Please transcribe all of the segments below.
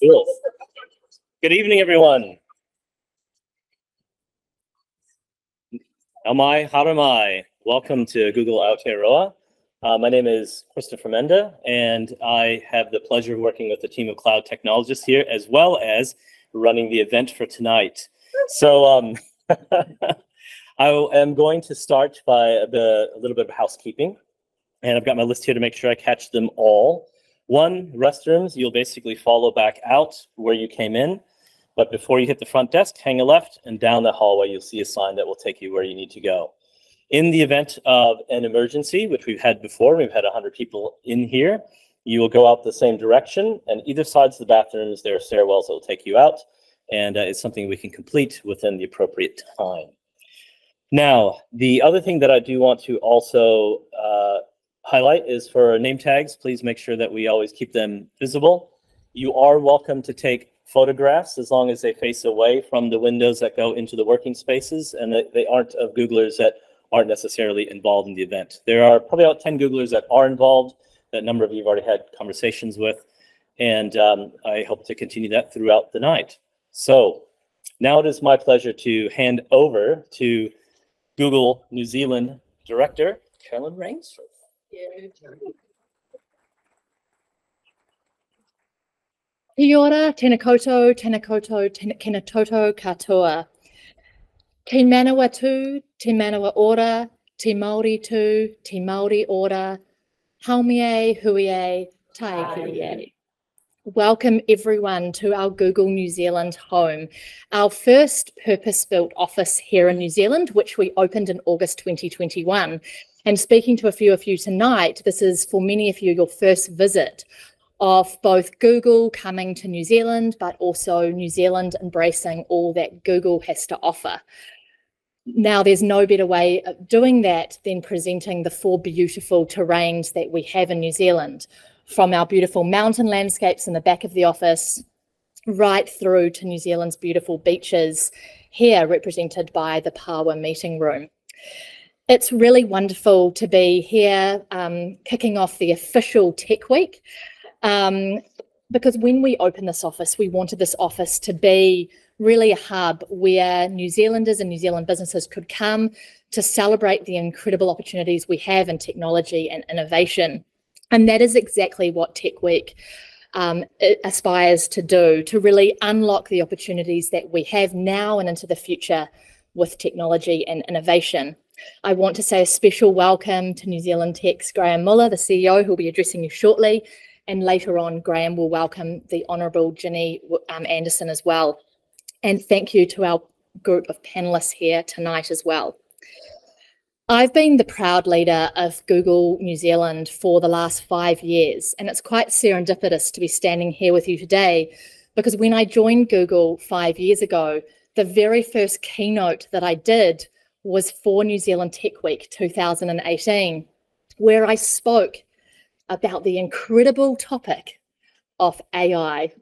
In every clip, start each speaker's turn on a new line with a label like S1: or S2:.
S1: Cool. Good evening, everyone. Am I? How am I? Welcome to Google Aotearoa. Uh, my name is Christopher Menda, and I have the pleasure of working with a team of cloud technologists here, as well as running the event for tonight. So um, I am going to start by bit, a little bit of housekeeping, and I've got my list here to make sure I catch them all. One, restrooms, you'll basically follow back out where you came in. But before you hit the front desk, hang a left and down the hallway, you'll see a sign that will take you where you need to go. In the event of an emergency, which we've had before, we've had 100 people in here, you will go out the same direction and either sides of the bathrooms, there are stairwells that will take you out. And uh, it's something we can complete within the appropriate time. Now, the other thing that I do want to also uh, highlight is for name tags, please make sure that we always keep them visible. You are welcome to take photographs as long as they face away from the windows that go into the working spaces and that they aren't of Googlers that aren't necessarily involved in the event. There are probably about 10 Googlers that are involved, that number of you have already had conversations with, and um, I hope to continue that throughout the night. So now it is my pleasure to hand over to Google New Zealand Director, Caroline Rainsford.
S2: Kia ora, tēnā koutou, tēnā koutou, tēnā, toto katoa. Te manawa tū, te manawa ora, te Māori tū, te Māori ora, haumie, huie, tai huie. Welcome everyone to our Google New Zealand home, our first purpose-built office here in New Zealand, which we opened in August 2021. And speaking to a few of you tonight, this is for many of you your first visit of both Google coming to New Zealand, but also New Zealand embracing all that Google has to offer. Now, there's no better way of doing that than presenting the four beautiful terrains that we have in New Zealand, from our beautiful mountain landscapes in the back of the office, right through to New Zealand's beautiful beaches, here represented by the Paua meeting room. It's really wonderful to be here um, kicking off the official Tech Week. Um, because when we opened this office, we wanted this office to be really a hub where New Zealanders and New Zealand businesses could come to celebrate the incredible opportunities we have in technology and innovation. And that is exactly what Tech Week um, aspires to do, to really unlock the opportunities that we have now and into the future with technology and innovation. I want to say a special welcome to New Zealand Tech's Graeme Muller, the CEO, who will be addressing you shortly. And later on, Graeme will welcome the Honourable Ginny um, Andersen as well. And thank you to our group of panelists here tonight as well. I've been the proud leader of Google New Zealand for the last five years, and it's quite serendipitous to be standing here with you today because when I joined Google five years ago, the very first keynote that I did was for New Zealand Tech Week 2018, where I spoke about the incredible topic of AI.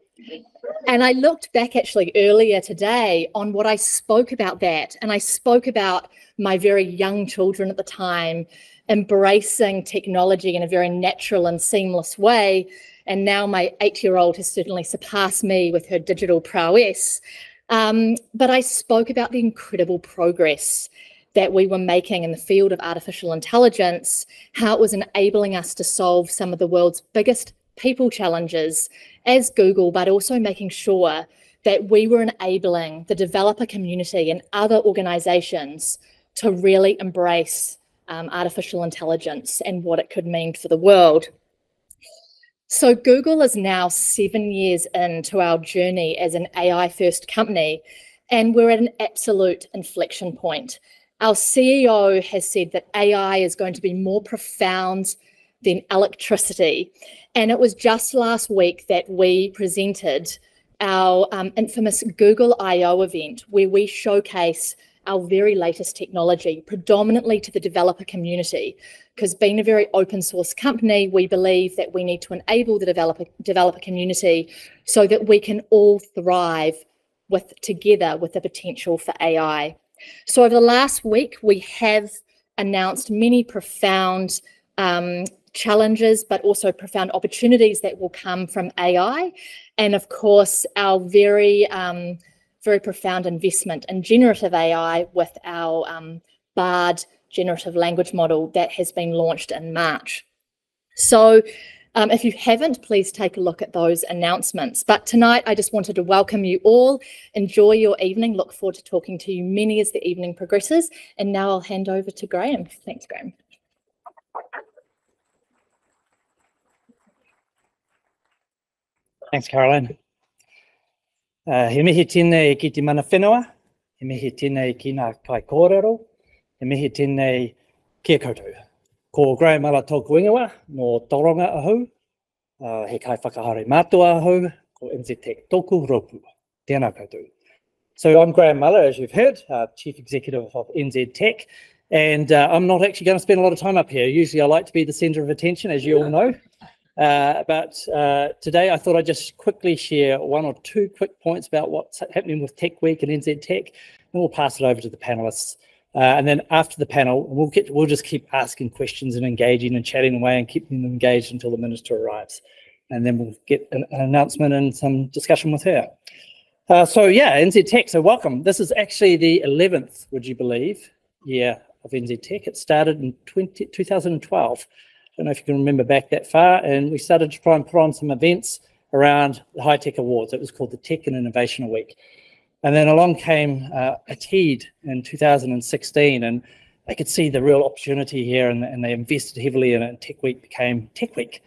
S2: And I looked back actually earlier today on what I spoke about that. And I spoke about my very young children at the time embracing technology in a very natural and seamless way. And now my eight year old has certainly surpassed me with her digital prowess. Um, but I spoke about the incredible progress that we were making in the field of artificial intelligence, how it was enabling us to solve some of the world's biggest people challenges as Google, but also making sure that we were enabling the developer community and other organizations to really embrace um, artificial intelligence and what it could mean for the world. So Google is now seven years into our journey as an AI first company, and we're at an absolute inflection point. Our CEO has said that AI is going to be more profound than electricity. And it was just last week that we presented our um, infamous Google I/O event, where we showcase our very latest technology, predominantly to the developer community. Because being a very open source company, we believe that we need to enable the developer, developer community so that we can all thrive with together with the potential for AI. So over the last week, we have announced many profound um, challenges, but also profound opportunities that will come from AI. And of course, our very, um, very profound investment in generative AI with our um, BARD generative language model that has been launched in March. So um, if you haven't, please take a look at those announcements. But tonight, I just wanted to welcome you all. Enjoy your evening. Look forward to talking to you many as the evening progresses. And now I'll hand over to Graeme. Thanks, Graeme.
S3: Thanks, Caroline. Uh, he mihi tēnei ki te mana whenua, he mihi tēnei ki ngā kai kōrero, he mihi tēnei kia koutou. Ko Graham Ala tōku ingawa, no Toronga ahu, uh, he kai whakahare mātua ahau, ko NZTech tōku ropu. Tēnā koutou. So I'm Graham Muller, as you've heard, uh, Chief Executive of NZ Tech, and uh, I'm not actually going to spend a lot of time up here. Usually I like to be the centre of attention, as you all know. Uh, but uh, today I thought I'd just quickly share one or two quick points about what's happening with Tech Week and NZ Tech, and we'll pass it over to the panelists uh, and then after the panel, we'll get we'll just keep asking questions and engaging and chatting away and keeping them engaged until the minister arrives. And then we'll get an, an announcement and some discussion with her. Uh, so yeah, NZ Tech, so welcome. This is actually the 11th, would you believe, year of NZ Tech. It started in 20, 2012. Don't know if you can remember back that far. And we started to try and put on some events around the High Tech Awards. It was called the Tech and Innovation Week. And then along came uh, ATEED in 2016, and they could see the real opportunity here, and, and they invested heavily in it. And Tech Week became Tech Week.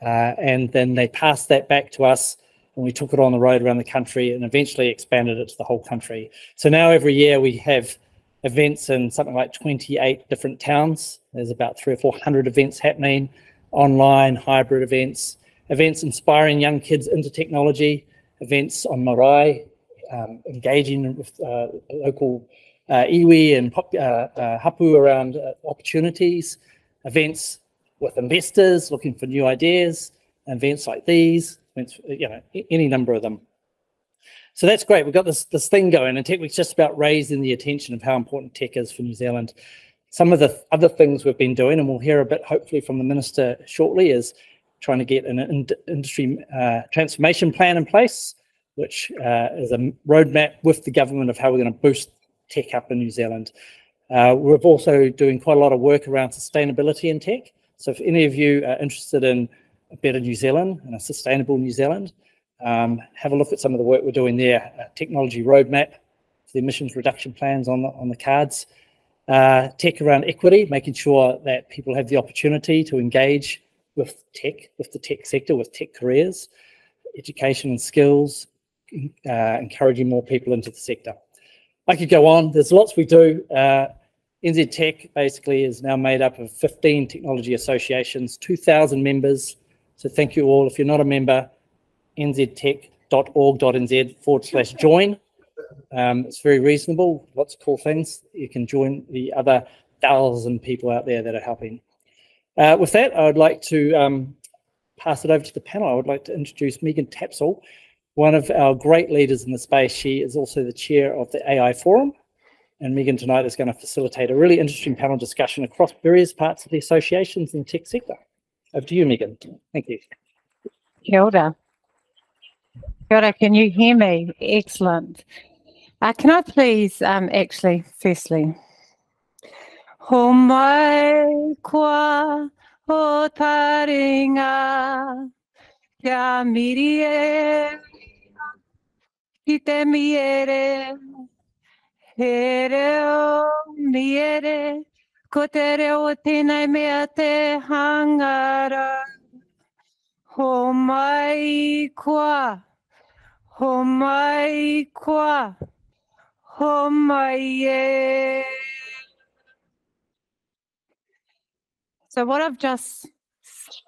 S3: Uh, and then they passed that back to us, and we took it on the road around the country and eventually expanded it to the whole country. So now every year we have events in something like 28 different towns. There's about three or 400 events happening, online, hybrid events, events inspiring young kids into technology, events on marae, um, engaging with uh, local uh, iwi and pop, uh, uh, hapu around uh, opportunities, events with investors looking for new ideas, events like these, events, you know, any number of them. So that's great. We've got this this thing going, and Tech Week's just about raising the attention of how important tech is for New Zealand. Some of the other things we've been doing, and we'll hear a bit hopefully from the minister shortly, is trying to get an in industry uh, transformation plan in place which uh, is a roadmap with the government of how we're going to boost tech up in New Zealand. Uh, we're also doing quite a lot of work around sustainability in tech. So if any of you are interested in a better New Zealand and a sustainable New Zealand, um, have a look at some of the work we're doing there. A technology roadmap, the emissions reduction plans on the, on the cards. Uh, tech around equity, making sure that people have the opportunity to engage with tech, with the tech sector, with tech careers, education and skills, uh, encouraging more people into the sector. I could go on. There's lots we do. Uh, NZ Tech basically is now made up of 15 technology associations, 2,000 members. So thank you all. If you're not a member, nztech.org.nz forward slash join. Um, it's very reasonable, lots of cool things. You can join the other thousand people out there that are helping. Uh, with that, I would like to um, pass it over to the panel. I would like to introduce Megan Tapsell, one of our great leaders in the space. She is also the chair of the AI Forum. And Megan tonight is going to facilitate a really interesting panel discussion across various parts of the associations in the tech sector. Over to you, Megan. Thank you.
S4: Kia ora. Kia ora, can you hear me? Excellent. Uh, can I please, um, actually, firstly, Ho mai kwa o taringa kia mirie ki te miere, he reo miere, ko te reo tēnei mea te hangara. Ho mai kua, ho mai kua, ho mai e. So what I've just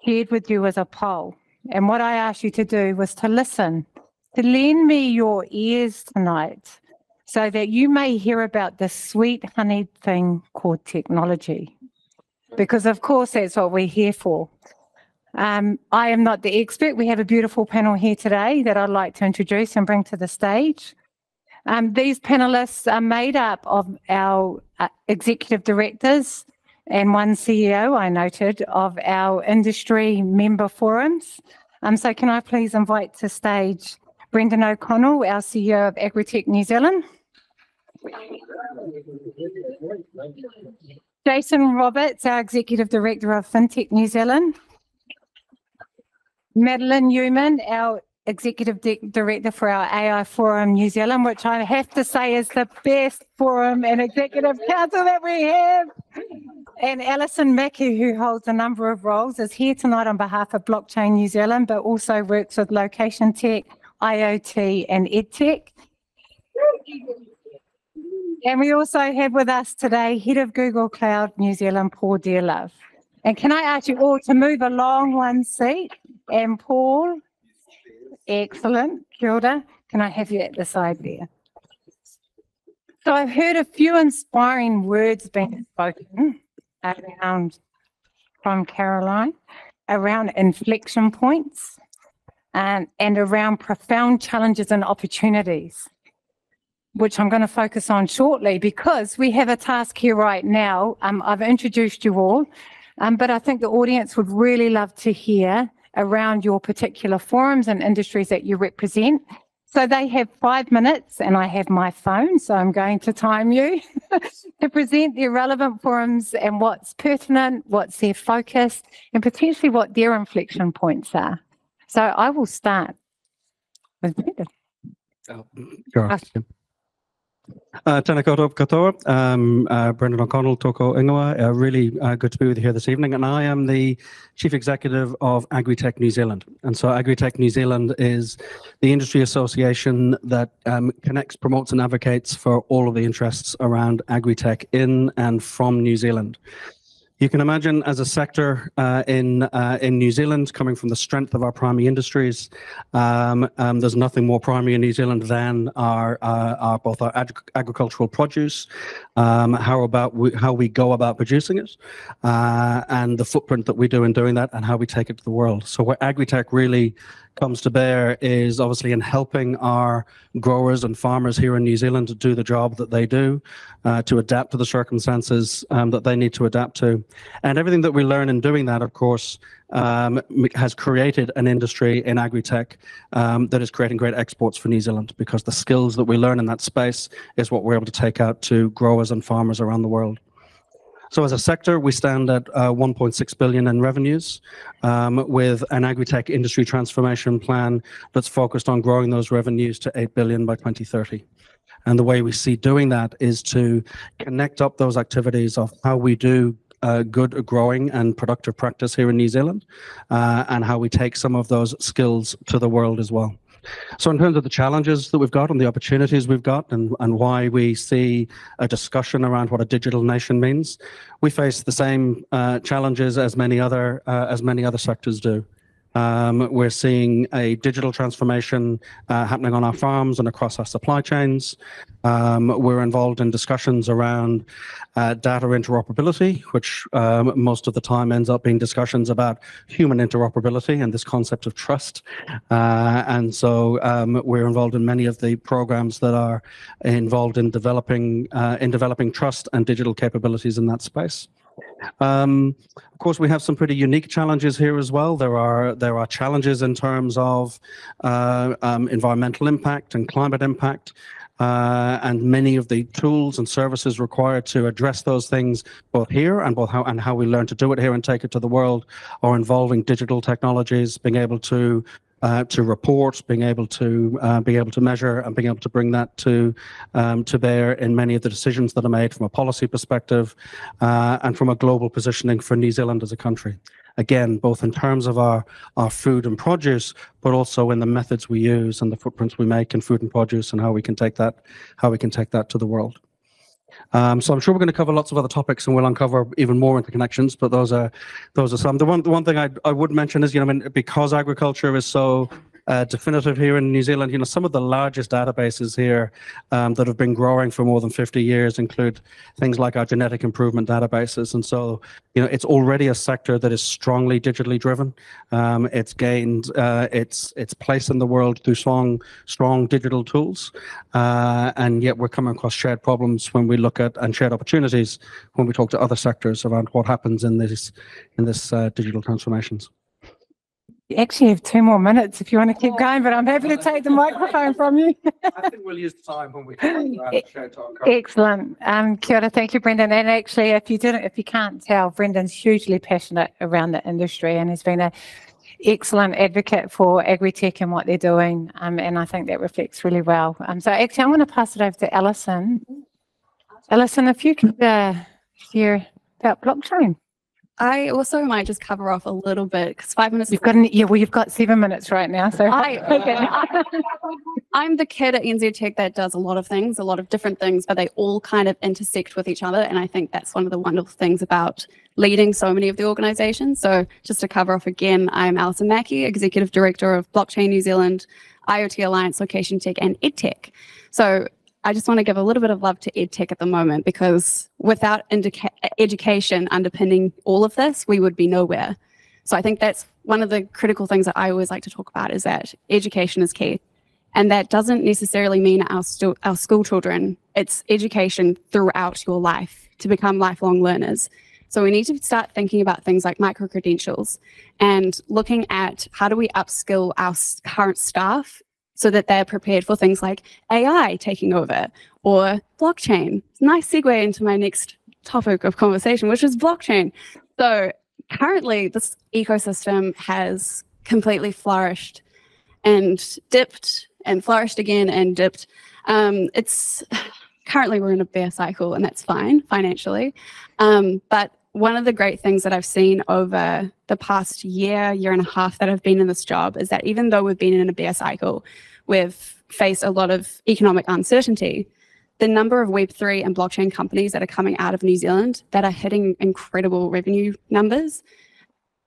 S4: shared with you was a poll. And what I asked you to do was to listen to lend me your ears tonight so that you may hear about this sweet honeyed thing called technology. Because, of course, that's what we're here for. Um, I am not the expert. We have a beautiful panel here today that I'd like to introduce and bring to the stage. Um, these panelists are made up of our uh, executive directors and one CEO, I noted, of our industry member forums. Um, so can I please invite to stage Brendan O'Connell, our CEO of Agritech New Zealand. Jason Roberts, our Executive Director of FinTech New Zealand. Madeline Newman, our Executive Di- Director for our AI Forum New Zealand, which I have to say is the best forum and executive council that we have. And Alison Mackey, who holds a number of roles, is here tonight on behalf of Blockchain New Zealand, but also works with Location Tech, IoT, and EdTech. And we also have with us today Head of Google Cloud New Zealand, Paul Dearlove. And can I ask you all to move along one seat? And Paul, excellent. Kia ora. Can I have you at the side there? So I've heard a few inspiring words being spoken around from Caroline around inflection points and, and around profound challenges and opportunities, which I'm going to focus on shortly because we have a task here right now. Um, I've introduced you all, um, but I think the audience would really love to hear around your particular forums and industries that you represent. So they have five minutes, and I have my phone, so I'm going to time you to present their relevant forums and what's pertinent, what's their focus, and potentially what their inflection points are. So I will start with Brendan.
S5: Sure. Uh, tēnā koutou katoa, um, uh, Brendan O'Connell, toko ingoa. Uh, really uh, good to be with you here this evening. And I am the Chief Executive of Agritech New Zealand. And so Agritech New Zealand is the industry association that um, connects, promotes and advocates for all of the interests around agri-tech in and from New Zealand. You can imagine as a sector uh, in uh, in New Zealand, coming from the strength of our primary industries, um, um, there's nothing more primary in New Zealand than our, uh, our both our ag- agricultural produce, um, how about we, how we go about producing it, uh, and the footprint that we do in doing that, and how we take it to the world. So where agri-tech really comes to bear is obviously in helping our growers and farmers here in New Zealand to do the job that they do, uh, to adapt to the circumstances um, that they need to adapt to. And everything that we learn in doing that, of course, um, has created an industry in agri-tech um, that is creating great exports for New Zealand because the skills that we learn in that space is what we're able to take out to growers and farmers around the world. So as a sector, we stand at uh, 1.6 billion in revenues, um, with an agri-tech industry transformation plan that's focused on growing those revenues to 8 billion by 2030. And the way we see doing that is to connect up those activities of how we do good growing and productive practice here in New Zealand, uh, and how we take some of those skills to the world as well. So, in terms of the challenges that we've got and the opportunities we've got, and, and why we see a discussion around what a digital nation means, we face the same uh, challenges as many other uh, as many other sectors do. Um, we're seeing a digital transformation uh, happening on our farms and across our supply chains. Um, we're involved in discussions around uh, data interoperability, which um, most of the time ends up being discussions about human interoperability and this concept of trust. Uh, and so um, we're involved in many of the programs that are involved in developing uh, in developing trust and digital capabilities in that space. Um, of course, we have some pretty unique challenges here as well. There are there are challenges in terms of uh, um, environmental impact and climate impact. Uh, and many of the tools and services required to address those things, both here and both how and how we learn to do it here and take it to the world, are involving digital technologies, being able to uh, to report, being able to uh, be able to measure, and being able to bring that to um, to bear in many of the decisions that are made from a policy perspective uh, and from a global positioning for New Zealand as a country. Again, both in terms of our our food and produce, but also in the methods we use and the footprints we make in food and produce, and how we can take that how we can take that to the world. Um, so I'm sure we're going to cover lots of other topics, and we'll uncover even more interconnections. But those are those are some. The one the one thing I I would mention is you know I mean, because agriculture is so uh, definitive here in New Zealand. You know, some of the largest databases here um, that have been growing for more than 50 years include things like our genetic improvement databases. And so, you know, it's already a sector that is strongly digitally driven. Um, it's gained uh, its its place in the world through strong strong digital tools, uh, and yet we're coming across shared problems when we look at and shared opportunities when we talk to other sectors around what happens in this in this uh, digital transformations.
S4: You actually have two more minutes if you want to keep going, but I'm happy to take the microphone from you.
S5: I think we'll use the time when we shared time.
S4: Excellent. Um, kia ora, thank you, Brendan. And actually, if you didn't, if you can't tell, Brendan's hugely passionate around the industry and has been a excellent advocate for agri-tech and what they're doing. Um, and I think that reflects really well. Um, so actually, I'm going to pass it over to Alison. Alison, if you could uh, share about blockchain.
S6: I also might just cover off a little bit because five minutes.
S4: You've got an, yeah, well, you've got seven minutes right now. So
S6: I, okay. I'm the kid at NZ Tech that does a lot of things, a lot of different things, but they all kind of intersect with each other. And I think that's one of the wonderful things about leading so many of the organizations. So just to cover off again, I'm Alison Mackey, Executive Director of Blockchain New Zealand, IoT Alliance, Location Tech, and EdTech. So I just want to give a little bit of love to EdTech at the moment because without education underpinning all of this, we would be nowhere. So I think that's one of the critical things that I always like to talk about is that education is key. And that doesn't necessarily mean our, stu- our school children, it's education throughout your life to become lifelong learners. So we need to start thinking about things like micro credentials and looking at how do we upskill our current staff so that they're prepared for things like AI taking over or blockchain. Nice segue into my next topic of conversation, which is blockchain. So currently, this ecosystem has completely flourished and dipped and flourished again and dipped. Um, it's currently we're in a bear cycle, and that's fine financially. Um, but one of the great things that I've seen over the past year, year and a half that I've been in this job is that even though we've been in a bear cycle, we've faced a lot of economic uncertainty. The number of Web3 and blockchain companies that are coming out of New Zealand that are hitting incredible revenue numbers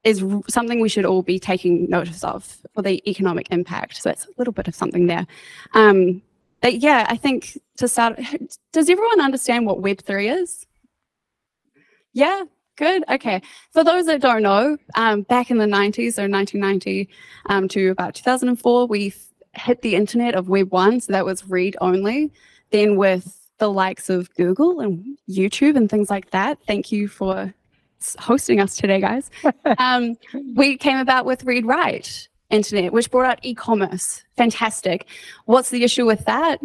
S6: is something we should all be taking notice of for the economic impact. So it's a little bit of something there. Um, but yeah, I think to start, does everyone understand what Web3 is? Yeah, good. Okay. For those that don't know, um, back in the 90s, so 1990 um, to about 2004, we hit the internet of Web 1, so that was read only. Then with the likes of Google and YouTube and things like that, thank you for hosting us today, guys. um, we came about with read write internet, which brought out e-commerce. Fantastic. What's the issue with that?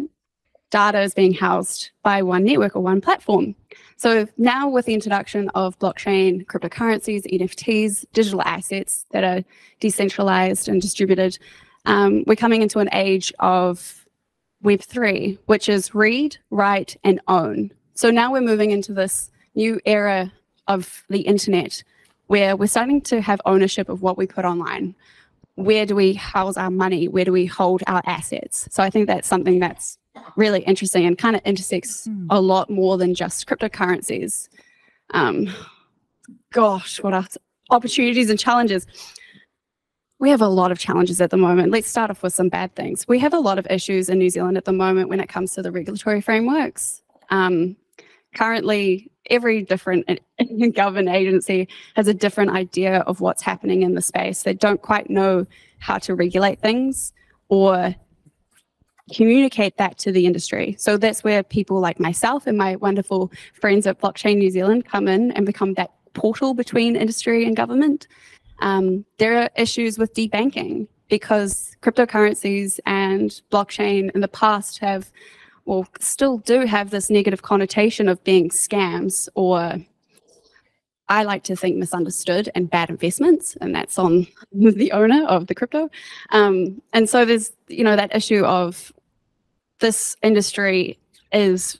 S6: Data is being housed by one network or one platform. So now with the introduction of blockchain, cryptocurrencies, NFTs, digital assets that are decentralized and distributed, um, we're coming into an age of Web3, which is read, write, and own. So now we're moving into this new era of the internet where we're starting to have ownership of what we put online. Where do we house our money? Where do we hold our assets? So I think that's something that's really interesting and kind of intersects mm. a lot more than just cryptocurrencies. Um, gosh, what else? Opportunities and challenges we have a lot of challenges at the moment. Let's start off with some bad things. We have a lot of issues in New Zealand at the moment when it comes to the regulatory frameworks. Um, currently, every different government agency has a different idea of what's happening in the space. They don't quite know how to regulate things or communicate that to the industry. So that's where people like myself and my wonderful friends at Blockchain New Zealand come in and become that portal between industry and government. Um, there are issues with debanking because cryptocurrencies and blockchain in the past have, well, still do have this negative connotation of being scams or I like to think misunderstood and bad investments, and that's on the owner of the crypto. Um, and so there's, you know, that issue of this industry is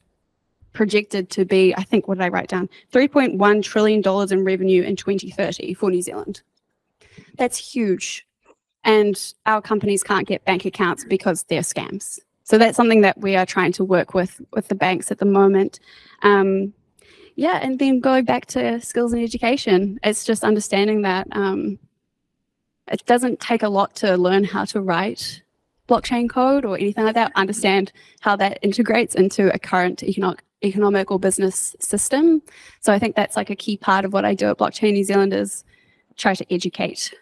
S6: projected to be, I think, what did I write down? $3.1 trillion in revenue in 2030 for New Zealand. That's huge. And our companies can't get bank accounts because they're scams. So that's something that we are trying to work with with the banks at the moment. Um, yeah, and then going back to skills and education, it's just understanding that um, it doesn't take a lot to learn how to write blockchain code or anything like that, understand how that integrates into a current economic economic or business system. So I think that's like a key part of what I do at Blockchain New Zealand is try to educate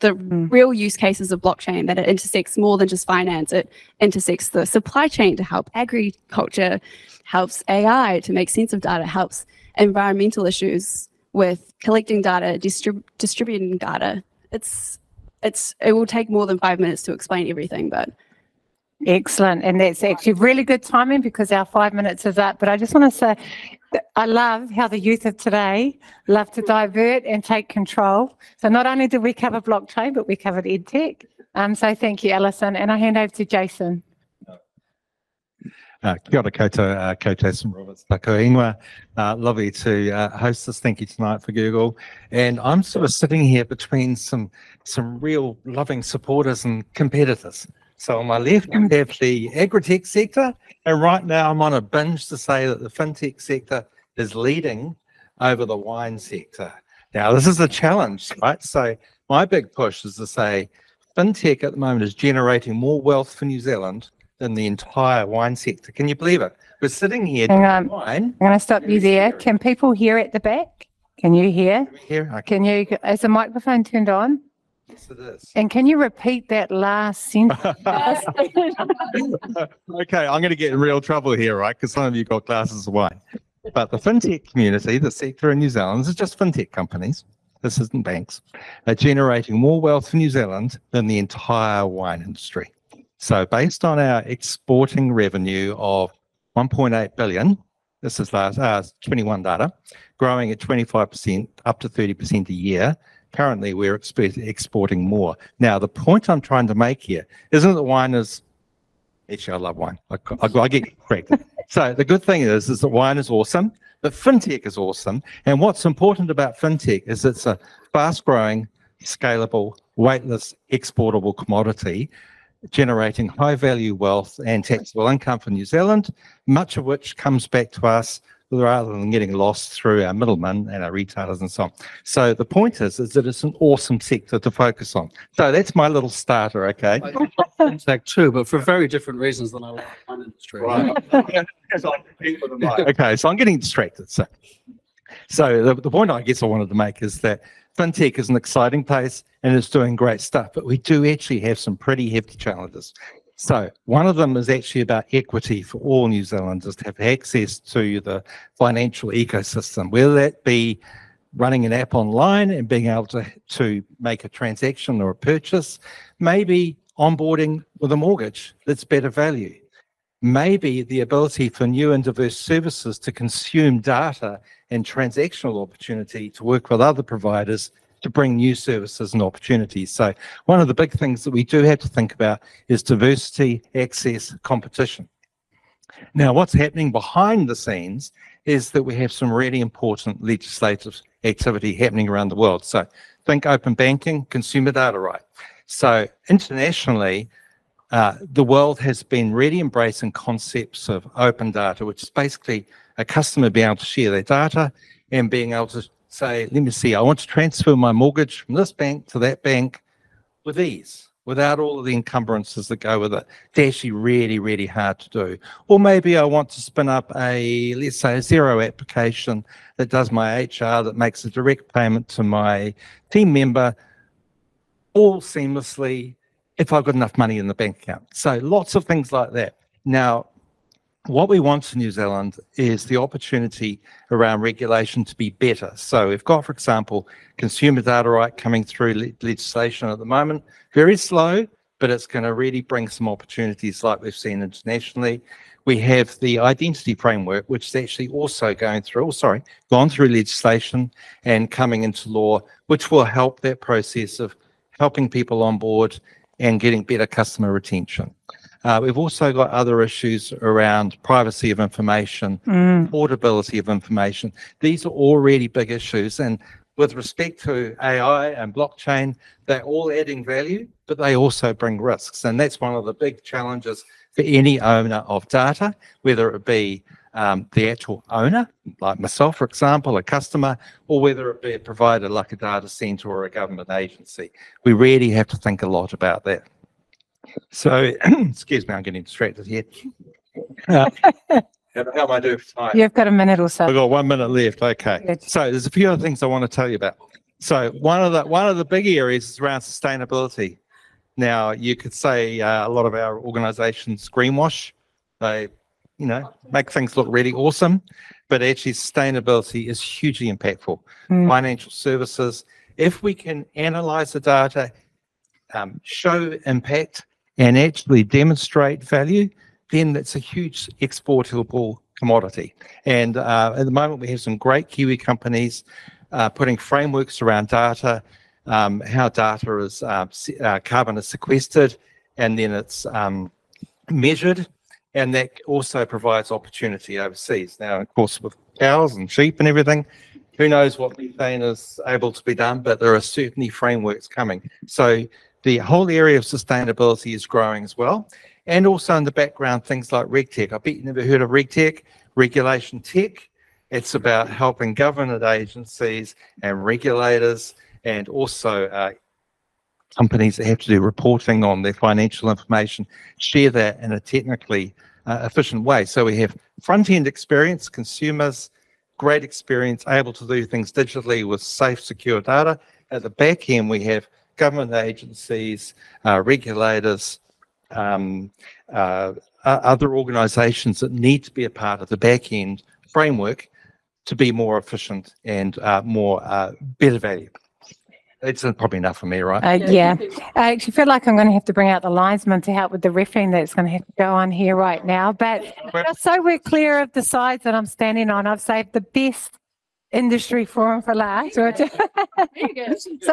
S6: the
S4: Mm.
S6: real use cases of blockchain that it intersects more than just finance. It intersects the supply chain to help agriculture, helps AI to make sense of data, helps environmental issues with collecting data, distrib- distributing data. It's it's it will take more than five minutes to explain everything, but
S4: Excellent. And that's actually really good timing because our five minutes is up. But I just want to say I love how the youth of today love to divert and take control. So not only did we cover blockchain, but we covered EdTech. Um, so thank you, Alison. And I hand over to Jason.
S7: Uh, kia ora koutou, uh, ko Jason Roberts, tako ingoa. Uh, lovely to uh, host this. Thank you tonight for Google. And I'm sort of sitting here between some some real loving supporters and competitors. So on my left, I have the agri-tech sector, and right now I'm on a binge to say that the fintech sector is leading over the wine sector. Now this is a challenge, right? So my big push is to say fintech at the moment is generating more wealth for New Zealand than the entire wine sector. Can you believe it? We're sitting here
S4: Hang on.
S7: wine.
S4: I'm going to stop you there. Can people hear at the back? Can you hear?
S7: Here, I
S4: Can you, is the microphone turned on?
S7: Guess it is.
S4: And can you repeat that last sentence?
S7: okay, I'm going to get in real trouble here, right? Because some of you got glasses of wine. But the fintech community, the sector in New Zealand, is just fintech companies. This isn't banks. Are generating more wealth for New Zealand than the entire wine industry. So, based on our exporting revenue of 1.8 billion, this is last uh, 21 data, growing at 25% up to 30% a year. Currently, we're exporting more. Now, the point I'm trying to make here isn't that wine is Actually, I love wine. I, I, I get correct. so the good thing is, is that wine is awesome, but fintech is awesome. And what's important about fintech is it's a fast-growing, scalable, weightless, exportable commodity, generating high-value wealth and taxable income for New Zealand, much of which comes back to us rather than getting lost through our middlemen and our retailers and so on. So the point is, is that it's an awesome sector to focus on. So that's my little starter, okay?
S5: fintech too, but for very different reasons than I like the wine industry.
S7: okay, so I'm getting distracted. So, so the, the point I guess I wanted to make is that fintech is an exciting place and it's doing great stuff, but we do actually have some pretty hefty challenges. So one of them is actually about equity for all New Zealanders to have access to the financial ecosystem, whether that be running an app online and being able to, to make a transaction or a purchase, maybe onboarding with a mortgage that's better value. Maybe the ability for new and diverse services to consume data and transactional opportunity to work with other providers to bring new services and opportunities. So one of the big things that we do have to think about is diversity, access, competition. Now, what's happening behind the scenes is that we have some really important legislative activity happening around the world. So think open banking, consumer data right. So internationally, uh, the world has been really embracing concepts of open data, which is basically a customer being able to share their data and being able to say, let me see, I want to transfer my mortgage from this bank to that bank with ease, without all of the encumbrances that go with it. It's actually really, really hard to do. Or maybe I want to spin up a, let's say, a Xero application that does my HR, that makes a direct payment to my team member, all seamlessly if I've got enough money in the bank account. So lots of things like that. Now, what we want in New Zealand is the opportunity around regulation to be better. So we've got, for example, consumer data right coming through le- legislation at the moment, very slow, but it's going to really bring some opportunities like we've seen internationally. We have the identity framework, which is actually also going through, oh, sorry, gone through legislation and coming into law, which will help that process of helping people on board and getting better customer retention. Uh, we've also got other issues around privacy of information,
S4: Mm,
S7: portability of information. These are already big issues. And with respect to AI and blockchain, they're all adding value, but they also bring risks. And that's one of the big challenges for any owner of data, whether it be um, the actual owner, like myself, for example, a customer, or whether it be a provider like a data center or a government agency. We really have to think a lot about that. So, excuse me, I'm getting distracted here. Uh, how, how am I doing for time?
S4: You've got a minute or so.
S7: I've got one minute left. Okay.
S4: Good.
S7: So there's a few other things I want to tell you about. So one of the one of the big areas is around sustainability. Now you could say uh, a lot of our organisations greenwash. They, you know, make things look really awesome, but actually sustainability is hugely impactful.
S4: Mm.
S7: Financial services. If we can analyse the data, um, show impact, and actually demonstrate value, then that's a huge exportable commodity. And uh, at the moment, we have some great Kiwi companies uh, putting frameworks around data, um, how data is uh, uh, carbon is sequestered, and then it's um, measured, and that also provides opportunity overseas. Now, of course, with cows and sheep and everything, who knows what methane is able to be done, but there are certainly frameworks coming. So the whole area of sustainability is growing as well. And also in the background, things like RegTech. I bet you never heard of RegTech, Regulation Tech. It's about helping government agencies and regulators and also uh, companies that have to do reporting on their financial information share that in a technically uh, efficient way. So we have front end experience, consumers, great experience, able to do things digitally with safe, secure data. At the back end, we have government agencies, uh, regulators, um, uh, other organizations that need to be a part of the back end framework to be more efficient and uh, more uh, better value. It's probably enough for me, right?
S4: Uh, yeah, I actually feel like I'm going to have to bring out the linesman to help with the riffing that's going to have to go on here right now. But just so we're clear of the sides that I'm standing on, I've saved the best industry forum for last. so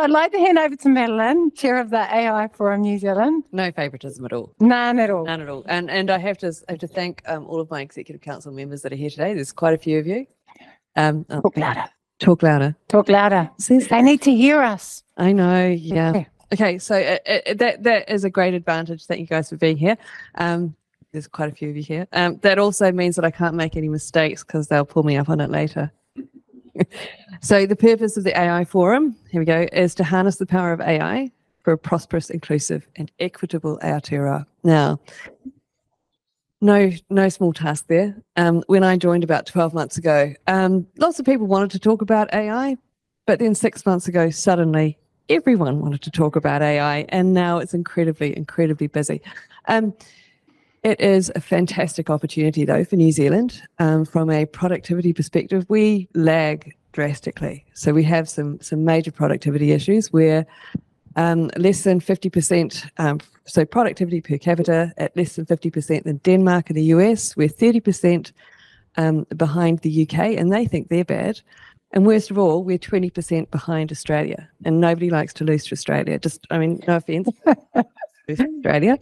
S4: I'd like to hand over to Madeline, chair of the AI Forum New Zealand.
S8: No favoritism at all.
S4: None at all.
S8: None at all. And and I have to I have to thank um, all of my executive council members that are here today. There's quite a few of you. Um, oh,
S4: Talk louder.
S8: Talk louder.
S4: Talk louder.
S8: Says-
S4: They need to hear us.
S8: I know. Yeah.
S4: Yeah.
S8: Okay. So uh, uh, that that is a great advantage. Thank you guys for being here. Um, there's quite a few of you here. Um, that also means that I can't make any mistakes because they'll pull me up on it later. so the purpose of the AI forum, here we go, is to harness the power of AI for a prosperous, inclusive, and equitable Aotearoa. Now, no, no small task there. Um, when I joined about 12 months ago, um, lots of people wanted to talk about AI, but then six months ago, suddenly everyone wanted to talk about AI, and now it's incredibly, incredibly busy. Um, it is a fantastic opportunity, though, for New Zealand. Um, from a productivity perspective, we lag drastically. So we have some some major productivity issues where um, less than 50%, um, so productivity per capita at less than 50% than Denmark and the US. We're 30% um, behind the UK, and they think they're bad. And worst of all, we're 20% behind Australia, and nobody likes to lose to Australia. Just, I mean, no offense, Australia.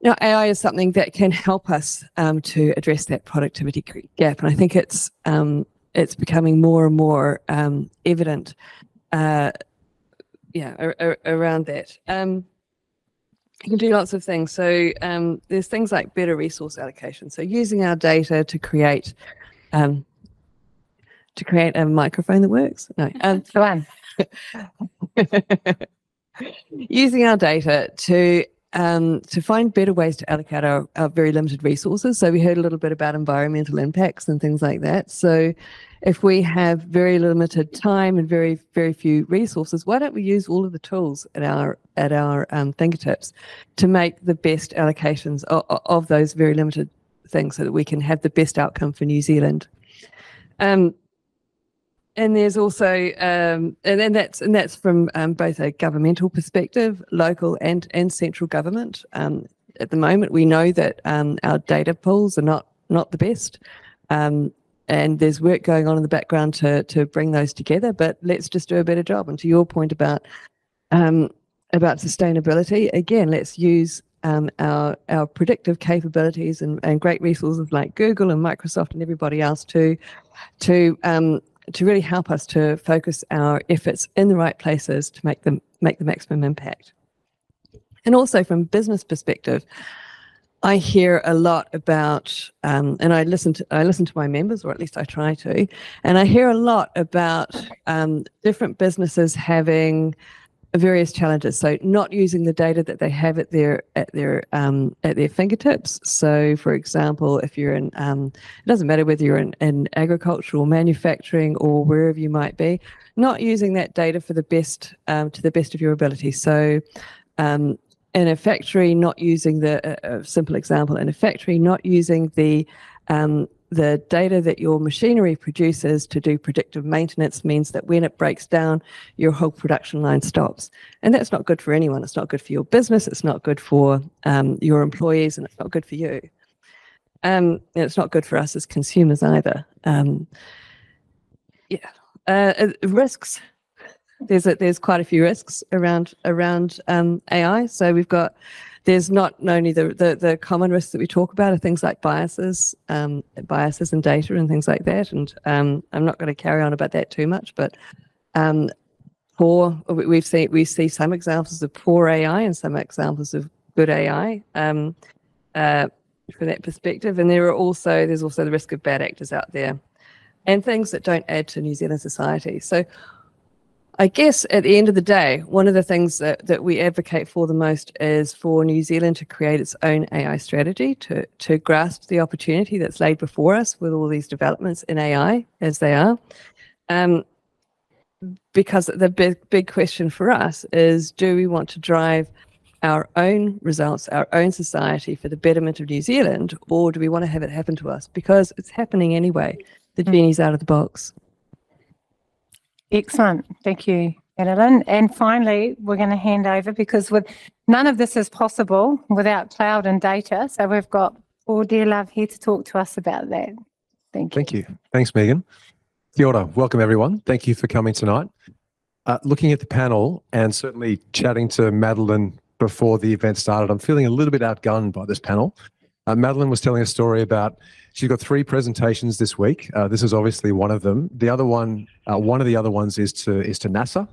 S8: Now, AI is something that can help us um, to address that productivity gap, and I think it's um, it's becoming more and more um, evident. Uh, yeah, ar- ar- around that. Um, you can do lots of things. So um, there's things like better resource allocation. So using our data to create um, to create a microphone that works. No, um,
S4: on.
S8: using our data to um, to find better ways to allocate our, our very limited resources. So we heard a little bit about environmental impacts and things like that. So if we have very limited time and very very few resources, why don't we use all of the tools at our at our um, fingertips to make the best allocations of, of those very limited things, so that we can have the best outcome for New Zealand. Um, and there's also um, and that's and that's from um, both a governmental perspective, local and and central government. Um, at the moment, we know that um, our data pools are not not the best, um, and there's work going on in the background to to bring those together. But let's just do a better job. And to your point about um, about sustainability, again, let's use um, our our predictive capabilities and, and great resources like Google and Microsoft and everybody else to to um, to really help us to focus our efforts in the right places to make them make the maximum impact. And also from business perspective, I hear a lot about, um, and I listen to I listen to my members, or at least I try to, and I hear a lot about um, different businesses having various challenges. So not using the data that they have at their at their um, at their fingertips. So, for example, if you're in, um, it doesn't matter whether you're in, in agricultural, manufacturing, or wherever you might be, not using that data for the best um, to the best of your ability. So. Um, in a factory, not using the a simple example in a factory, not using the um, the data that your machinery produces to do predictive maintenance means that when it breaks down, your whole production line stops. And that's not good for anyone. It's not good for your business. It's not good for um, your employees, and it's not good for you. Um, and it's not good for us as consumers either. Um, yeah, uh, uh, risks. There's a, there's quite a few risks around around um, AI. So we've got there's not only the, the, the common risks that we talk about are things like biases, um, biases in data and things like that. And um, I'm not going to carry on about that too much, but um, poor, we've seen we see some examples of poor AI and some examples of good AI um, uh, from that perspective. And there are also there's also the risk of bad actors out there, and things that don't add to New Zealand society. So I guess at the end of the day, one of the things that, that we advocate for the most is for New Zealand to create its own AI strategy, to, to grasp the opportunity that's laid before us with all these developments in AI as they are. Um, because the big, big question for us is do we want to drive our own results, our own society for the betterment of New Zealand, or do we want to have it happen to us? Because it's happening anyway. The genie's out of the box.
S4: Excellent. Thank you, Madeline. And finally, we're going to hand over because with none of this is possible without cloud and data. So we've got all dear love here to talk to us about that. Thank you.
S9: Thank you. Thanks, Megan. Kia ora. Welcome, everyone. Thank you for coming tonight. Uh, looking at the panel and certainly chatting to Madeline before the event started, I'm feeling a little bit outgunned by this panel. Uh, Madeline was telling a story about she's got three presentations this week. Uh, this is obviously one of them. The other one, uh, one of the other ones is to is to NASA,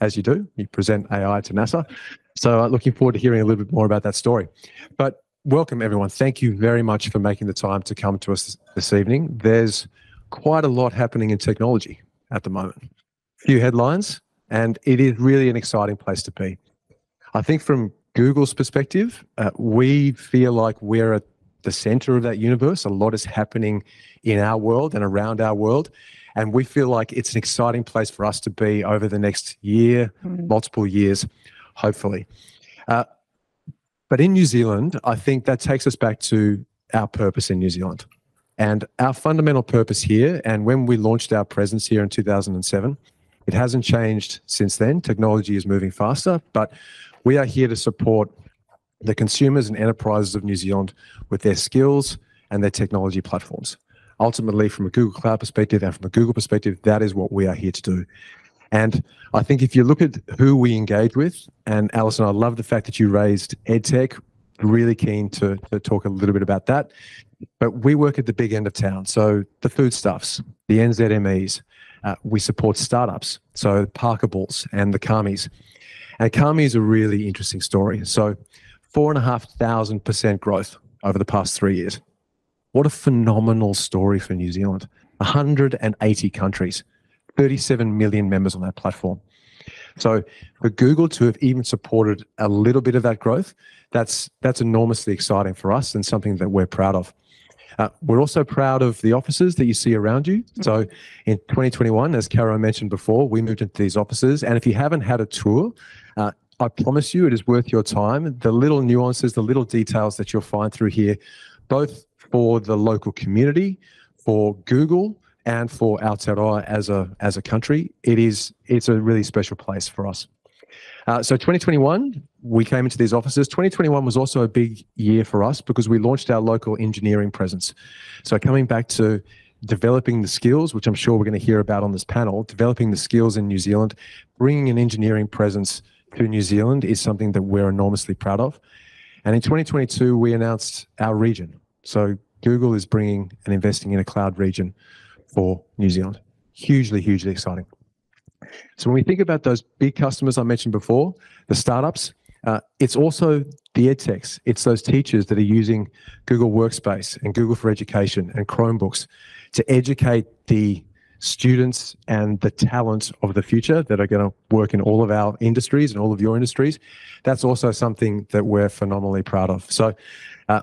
S9: as you do. You present AI to NASA. So uh, looking forward to hearing a little bit more about that story. But welcome everyone. Thank you very much for making the time to come to us this, evening. There's quite a lot happening in technology at the moment. A few headlines, and it is really an exciting place to be. I think from Google's perspective, uh, we feel like we're at the center of that universe. A lot is happening in our world and around our world. And we feel like it's an exciting place for us to be over the next year, mm. multiple years, hopefully. Uh, but in New Zealand, I think that takes us back to our purpose in New Zealand. And our fundamental purpose here, and when we launched our presence here in 2007, it hasn't changed since then. Technology is moving faster, but we are here to support the consumers and enterprises of New Zealand with their skills and their technology platforms. Ultimately, from a Google Cloud perspective and from a Google perspective, that is what we are here to do. And I think if you look at who we engage with, and Alison, I love the fact that you raised EdTech, really keen to, to talk a little bit about that. But we work at the big end of town. So the foodstuffs, the NZMEs, uh, we support startups. So Parkables and the Kamis. And Kami is a really interesting story. So four and a half thousand percent growth over the past three years. What a phenomenal story for New Zealand. 180 countries, 37 million members on that platform. So for Google to have even supported a little bit of that growth, that's that's enormously exciting for us and something that we're proud of. Uh, we're also proud of the offices that you see around you. So in 2021, as Caro mentioned before, we moved into these offices. And if you haven't had a tour, uh, I promise you it is worth your time. The little nuances, the little details that you'll find through here, both for the local community, for Google, and for Aotearoa as a as a country, it is it's a really special place for us. Uh, so 2021, we came into these offices. 2021 was also a big year for us because we launched our local engineering presence. So coming back to developing the skills, which I'm sure we're going to hear about on this panel, developing the skills in New Zealand, bringing an engineering presence to New Zealand is something that we're enormously proud of. And in 2022, we announced our region. So Google is bringing and investing in a cloud region for New Zealand. Hugely, hugely exciting. So when we think about those big customers I mentioned before, the startups, uh, it's also the edtechs. It's those teachers that are using Google Workspace and Google for Education and Chromebooks to educate the students and the talent of the future that are going to work in all of our industries and all of your industries. That's also something that we're phenomenally proud of. So uh,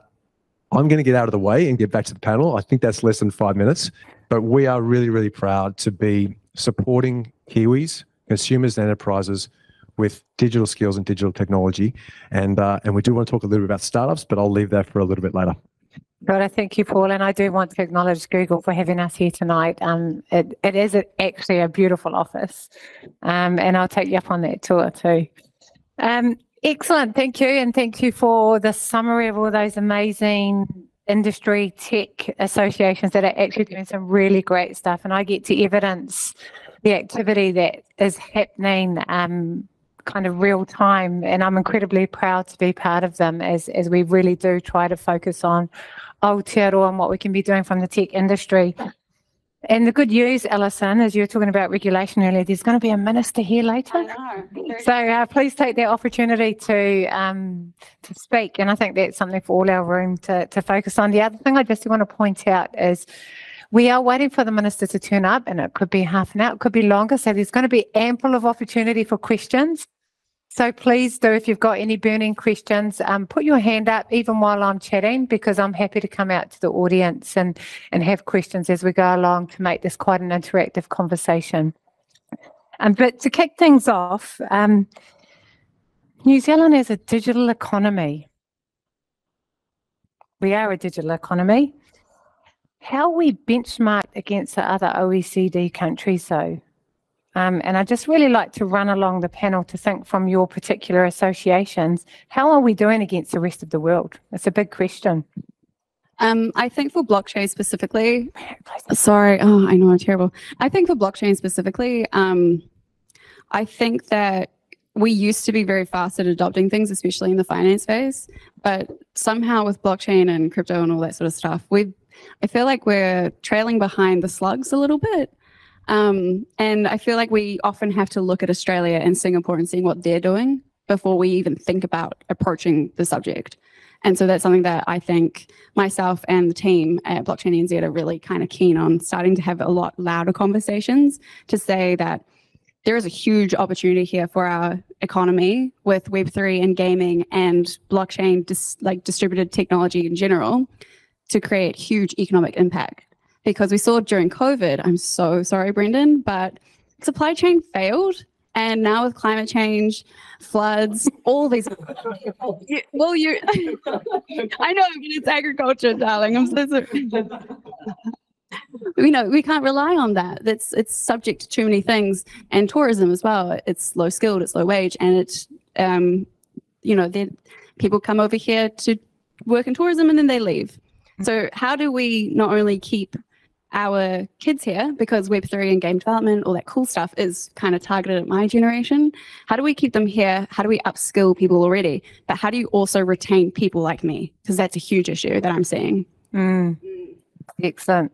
S9: I'm going to get out of the way and get back to the panel. I think that's less than five minutes, but we are really, really proud to be supporting Kiwis, consumers, and enterprises with digital skills and digital technology. And uh, and we do want to talk a little bit about startups, but I'll leave that for a little bit later.
S4: Good, I thank you, Paul, and I do want to acknowledge Google for having us here tonight. Um, it, it is actually a beautiful office, um, and I'll take you up on that tour too. Um, excellent, thank you, and thank you for the summary of all those amazing industry tech associations that are actually doing some really great stuff, and I get to evidence the activity that is happening um, kind of real time and I'm incredibly proud to be part of them as, as we really do try to focus on Aotearoa and what we can be doing from the tech industry. And the good news, Alison, as you were talking about regulation earlier, there's going to be a minister here later. So uh, please take that opportunity to um, to speak. And I think that's something for all our room to, to focus on. The other thing I just want to point out is we are waiting for the minister to turn up and it could be half an hour, it could be longer. So there's going to be ample of opportunity for questions. So please do, if you've got any burning questions, um, put your hand up even while I'm chatting, because I'm happy to come out to the audience and, and have questions as we go along to make this quite an interactive conversation. Um, but to kick things off, um, New Zealand is a digital economy. We are a digital economy. How we benchmark against the other OECD countries, though? Um, and I just really like to run along the panel to think from your particular associations, how are we doing against the rest of the world? It's a big question.
S6: Um, I think for blockchain specifically, sorry, oh, I know I'm terrible. I think for blockchain specifically, um, I think that we used to be very fast at adopting things, especially in the finance phase. But somehow with blockchain and crypto and all that sort of stuff, we I feel like we're trailing behind the slugs a little bit. Um, and I feel like we often have to look at Australia and Singapore and seeing what they're doing before we even think about approaching the subject. And so that's something that I think myself and the team at Blockchain NZ are really kind of keen on starting to have a lot louder conversations to say that there is a huge opportunity here for our economy with Web3 and gaming and blockchain, dis- like distributed technology in general, to create huge economic impact because we saw during COVID, I'm so sorry, Brendan, but supply chain failed. And now with climate change, floods, all these. well, you, I know, but it's agriculture, darling. I'm so sorry. you know, we can't rely on that. That's it's subject to too many things, and tourism as well. It's low skilled, it's low wage, and it's, um, you know, then people come over here to work in tourism and then they leave. So how do we not only keep our kids here because Web3 and game development, all that cool stuff is kind of targeted at my generation. How do we keep them here? How do we upskill people already? But how do you also retain people like me? Because that's a huge issue that I'm seeing.
S4: Mm. Excellent.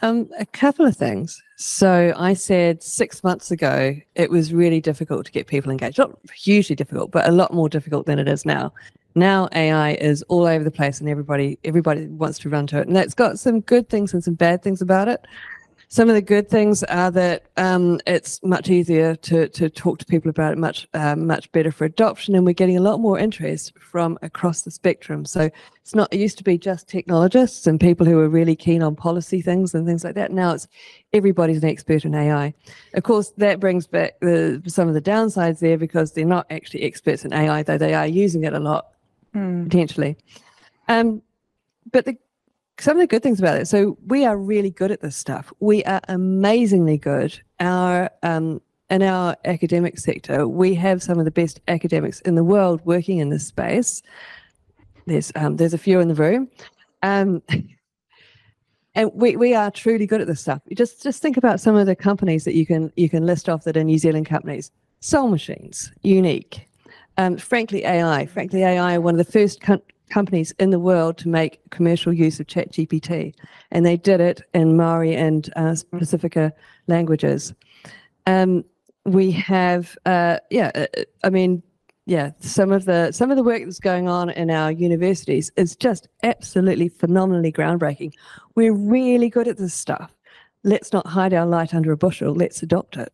S8: Um, a couple of things. So I said six months ago it was really difficult to get people engaged. Not hugely difficult, but a lot more difficult than it is now now AI is all over the place and everybody everybody wants to run to it. And that's got some good things and some bad things about it. Some of the good things are that um, it's much easier to, to talk to people about it, much uh, much better for adoption, and we're getting a lot more interest from across the spectrum. So it's not it used to be just technologists and people who are really keen on policy things and things like that. Now it's everybody's an expert in AI. Of course, that brings back the, some of the downsides there because they're not actually experts in AI, though they are using it a lot mm. potentially. Um, but the, some of the good things about it. So we are really good at this stuff. We are amazingly good. Our um, in our academic sector, we have some of the best academics in the world working in this space. There's um, there's a few in the room. Um, and we, we are truly good at this stuff. just just think about some of the companies that you can you can list off that are New Zealand companies. Soul Machines, UneeQ, um, Frankly AI. Frankly AI one of the first com- companies in the world to make commercial use of ChatGPT, and they did it in Maori and uh, Pacifica languages. Um, we have, uh, yeah, uh, uh, I mean, yeah, some of the some of the work that's going on in our universities is just absolutely phenomenally groundbreaking. We're really good at this stuff. Let's not hide our light under a bushel. Let's adopt it.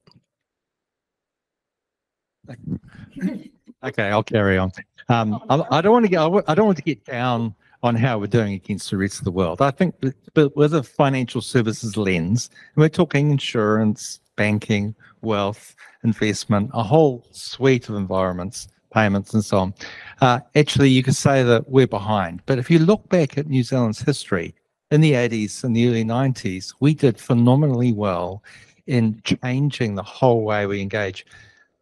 S7: Okay, I'll carry on. Um, I, I don't want to get, I don't want to get down on how we're doing against the rest of the world. I think but with a financial services lens, and we're talking insurance, banking, wealth, investment, a whole suite of environments, payments and so on. Uh, actually, you could say that we're behind. But if you look back at New Zealand's history, in the 80s and the early 90s, we did phenomenally well in changing the whole way we engage.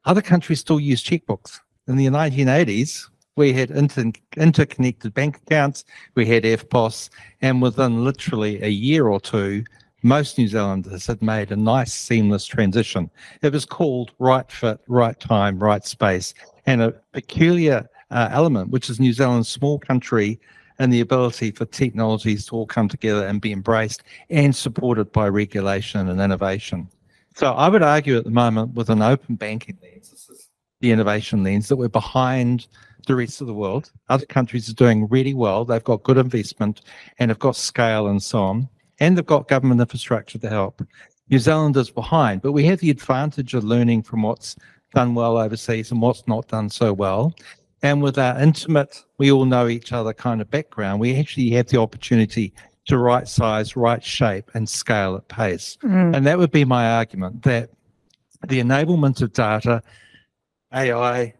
S7: Other countries still use checkbooks. In the 1980s, we had inter- interconnected bank accounts, we had EFTPOS, and within literally a year or two, most New Zealanders had made a nice seamless transition. It was called right fit, right time, right space, and a peculiar uh, element, which is New Zealand's small country and the ability for technologies to all come together and be embraced and supported by regulation and innovation. So I would argue at the moment with an open banking lens, this is the innovation lens, that we're behind the rest of the world. Other countries are doing really well. They've got good investment and have got scale and so on. And they've got government infrastructure to help. New Zealand is behind, but we have the advantage of learning from what's done well overseas and what's not done so well. And with our intimate, we all know each other kind of background, we actually have the opportunity to right size, right shape, and scale at pace. Mm. And that would be my argument that the enablement of data, AI,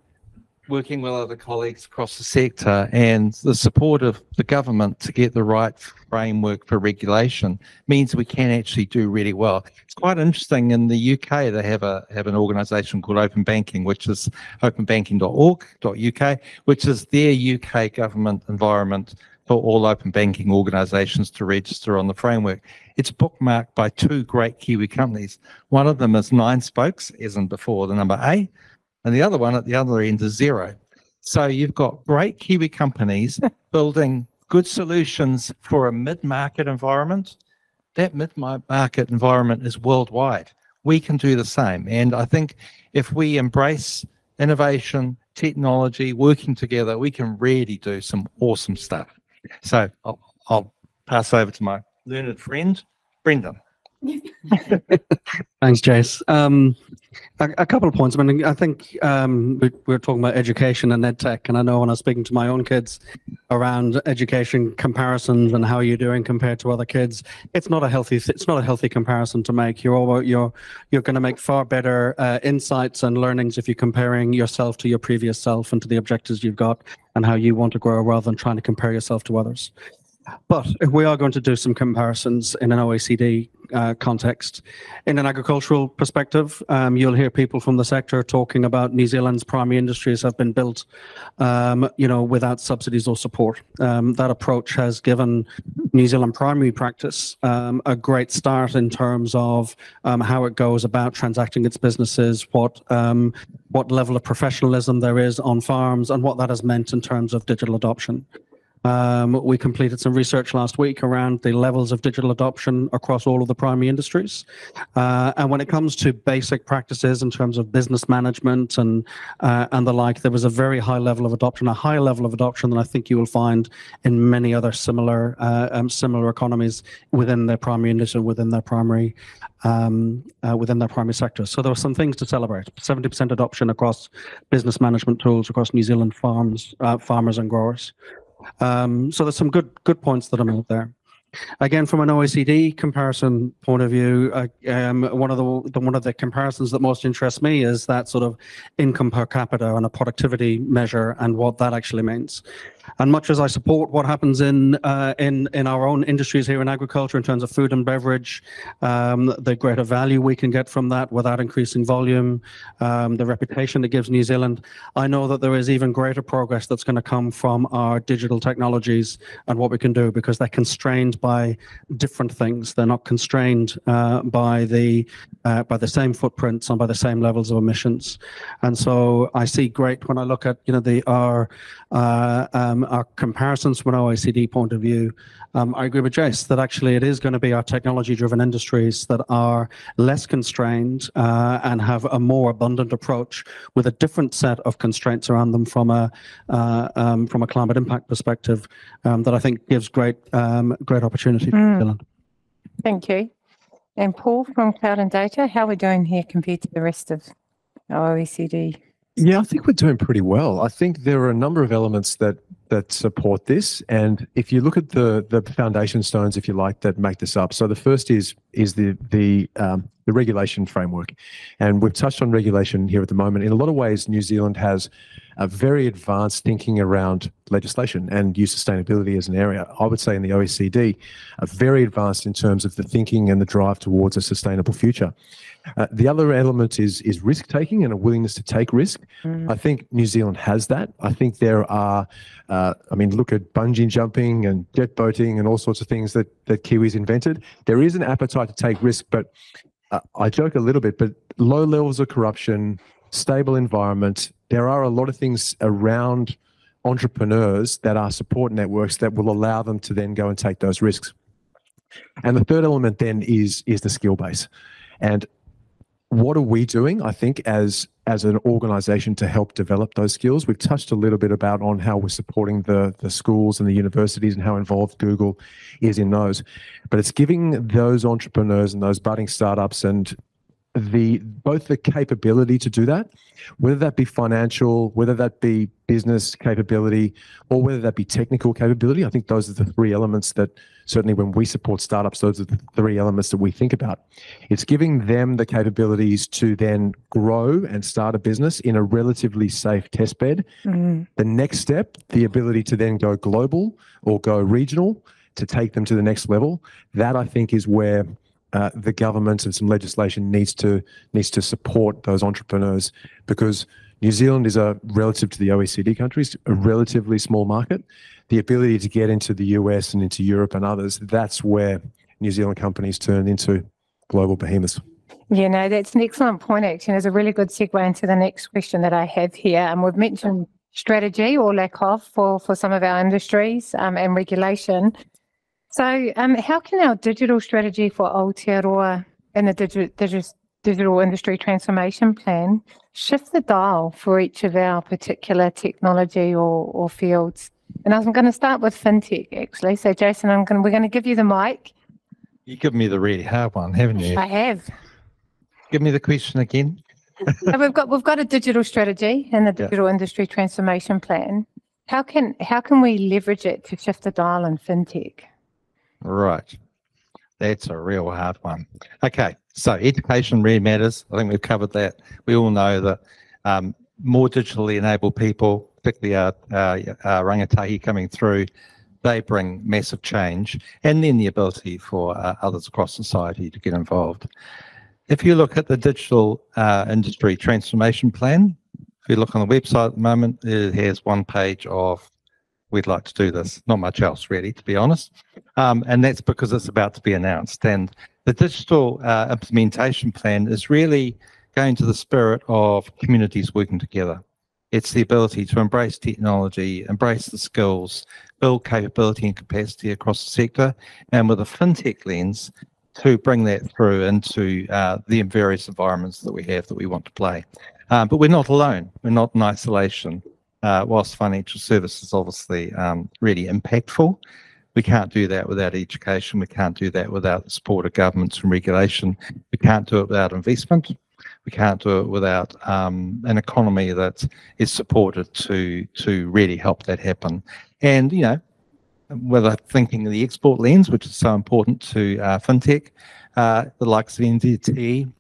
S7: working with other colleagues across the sector, and the support of the government to get the right framework for regulation means we can actually do really well. It's quite interesting. In the UK, they have a have an organisation called Open Banking, which is openbanking.org.uk, which is their UK government environment for all open banking organisations to register on the framework. It's bookmarked by two great Kiwi companies. One of them is Nine Spokes, as in before the number A, and the other one at the other end is Xero. So you've got great Kiwi companies building good solutions for a mid-market environment. That mid-market environment is worldwide. We can do the same. And I think if we embrace innovation, technology, working together, we can really do some awesome stuff. So I'll, I'll pass over to my learned friend, Brendan.
S5: Thanks, Jace. Um, a, a couple of points. I mean, I think um, we, we're talking about education and ed tech, and I know when I was speaking to my own kids around education comparisons and how you're doing compared to other kids, it's not a healthy. It's not a healthy comparison to make. You're all, you're you're going to make far better uh, insights and learnings if you're comparing yourself to your previous self and to the objectives you've got and how you want to grow, rather than trying to compare yourself to others. But if we are going to do some comparisons in an OECD uh, context, in an agricultural perspective, um, you'll hear people from the sector talking about New Zealand's primary industries have been built, um, you know, without subsidies or support. Um, that approach has given New Zealand primary practice um, a great start in terms of um, how it goes about transacting its businesses, what um, what level of professionalism there is on farms, and what that has meant in terms of digital adoption. Um, we completed some research last week around the levels of digital adoption across all of the primary industries. Uh, and when it comes to basic practices in terms of business management and uh, and the like, there was a very high level of adoption, a higher level of adoption than I think you will find in many other similar uh, um, similar economies within their primary industry, within their primary um, uh, within their primary sectors. So there were some things to celebrate. 70% adoption across business management tools across New Zealand farms, uh, farmers and growers. Um, so there's some good good points that are made there. Again, from an OECD comparison point of view, uh, um, one of the, the one of the comparisons that most interests me is that sort of income per capita and a productivity measure and what that actually means. And much as I support what happens in uh, in in our own industries here in agriculture in terms of food and beverage, um, the greater value we can get from that without increasing volume, um, the reputation it gives New Zealand, I know that there is even greater progress that's going to come from our digital technologies and what we can do because they're constrained by different things. They're not constrained uh, by the uh, by the same footprints and by the same levels of emissions. And so I see great when I look at you know the our uh, um, our comparisons from an OECD point of view, um, I agree with Jace that actually it is going to be our technology-driven industries that are less constrained uh, and have a more abundant approach with a different set of constraints around them from a uh, um, from a climate impact perspective um, that I think gives great um, great opportunity to
S4: Mm.
S5: New Zealand.
S4: Thank you. And Paul from Cloud and Data, how are we doing here compared to the rest of our OECD?
S9: Yeah, I think we're doing pretty well. I think there are a number of elements that that support this, and if you look at the the foundation stones, if you like, that make this up. So the first is is the the um, the regulation framework, and we've touched on regulation here at the moment. In a lot of ways, New Zealand has a very advanced thinking around legislation and use sustainability as an area. I would say in the OECD, are very advanced in terms of the thinking and the drive towards a sustainable future. Uh, the other element is is risk taking and a willingness to take risk. I think New Zealand has that. I think there are, uh, I mean, look at bungee jumping and jet boating and all sorts of things that that Kiwis invented. There is an appetite to take risk, but uh, I joke a little bit. But low levels of corruption, stable environment. There are a lot of things around entrepreneurs that are support networks that will allow them to then go and take those risks. And the third element then is is the skill base. And what are we doing i think as as an organization to help develop those skills? We've touched a little bit about on how we're supporting the the schools and the universities and how involved google is in those but it's giving those entrepreneurs and those budding startups and the both the capability to do that whether that be financial whether that be business capability or whether that be technical capability i think those are the three elements that certainly when we support startups those are the three elements that we think about. It's giving them the capabilities to then grow and start a business in a relatively safe test bed.
S4: Mm.
S9: the next step the ability to then go global or go regional to take them to the next level. That i think is where uh, the government and some legislation needs to needs to support those entrepreneurs because New Zealand is a relative to the OECD countries a relatively small market. The ability to get into the US and into Europe and others that's where New Zealand companies turn into global behemoths.
S4: Yeah, no, that's an excellent point, actually. It's a really good segue into the next question that I have here. And we've mentioned strategy or lack of for, for some of our industries um, and regulation. So, um, how can our digital strategy for Aotearoa and the digi- digi- digital industry transformation plan shift the dial for each of our particular technology or, or fields? And I'm going to start with fintech, actually. So, Jason, I'm going. We're going to give you the mic.
S7: You give me the really hard one, haven't you?
S4: I have.
S7: Give me the question again.
S4: So we've got we've got a digital strategy and the
S7: Yeah.
S4: digital industry transformation plan. How can how can we leverage it to shift the dial in fintech?
S7: Right. That's a real hard one. Okay, so education really matters. I think we've covered that. We all know that um, more digitally enabled people, particularly our, our, our rangatahi coming through, they bring massive change and then the ability for uh, others across society to get involved. If you look at the digital uh, industry transformation plan, if you look on the website at the moment, it has one page of we'd like to do this, not much else really, to be honest. Um, and that's because it's about to be announced. And the digital uh, implementation plan is really going to the spirit of communities working together. It's the ability to embrace technology, embrace the skills, build capability and capacity across the sector, and with a fintech lens, to bring that through into uh, the various environments that we have that we want to play. Um, but we're not alone. We're not in isolation. Uh, whilst financial services obviously um, really impactful, we can't do that without education. We can't do that without the support of governments and regulation. We can't do it without investment. We can't do it without um, an economy that is supported to to really help that happen. And you know, whether thinking of the export lens, which is so important to uh, fintech, uh, the likes of NZTE,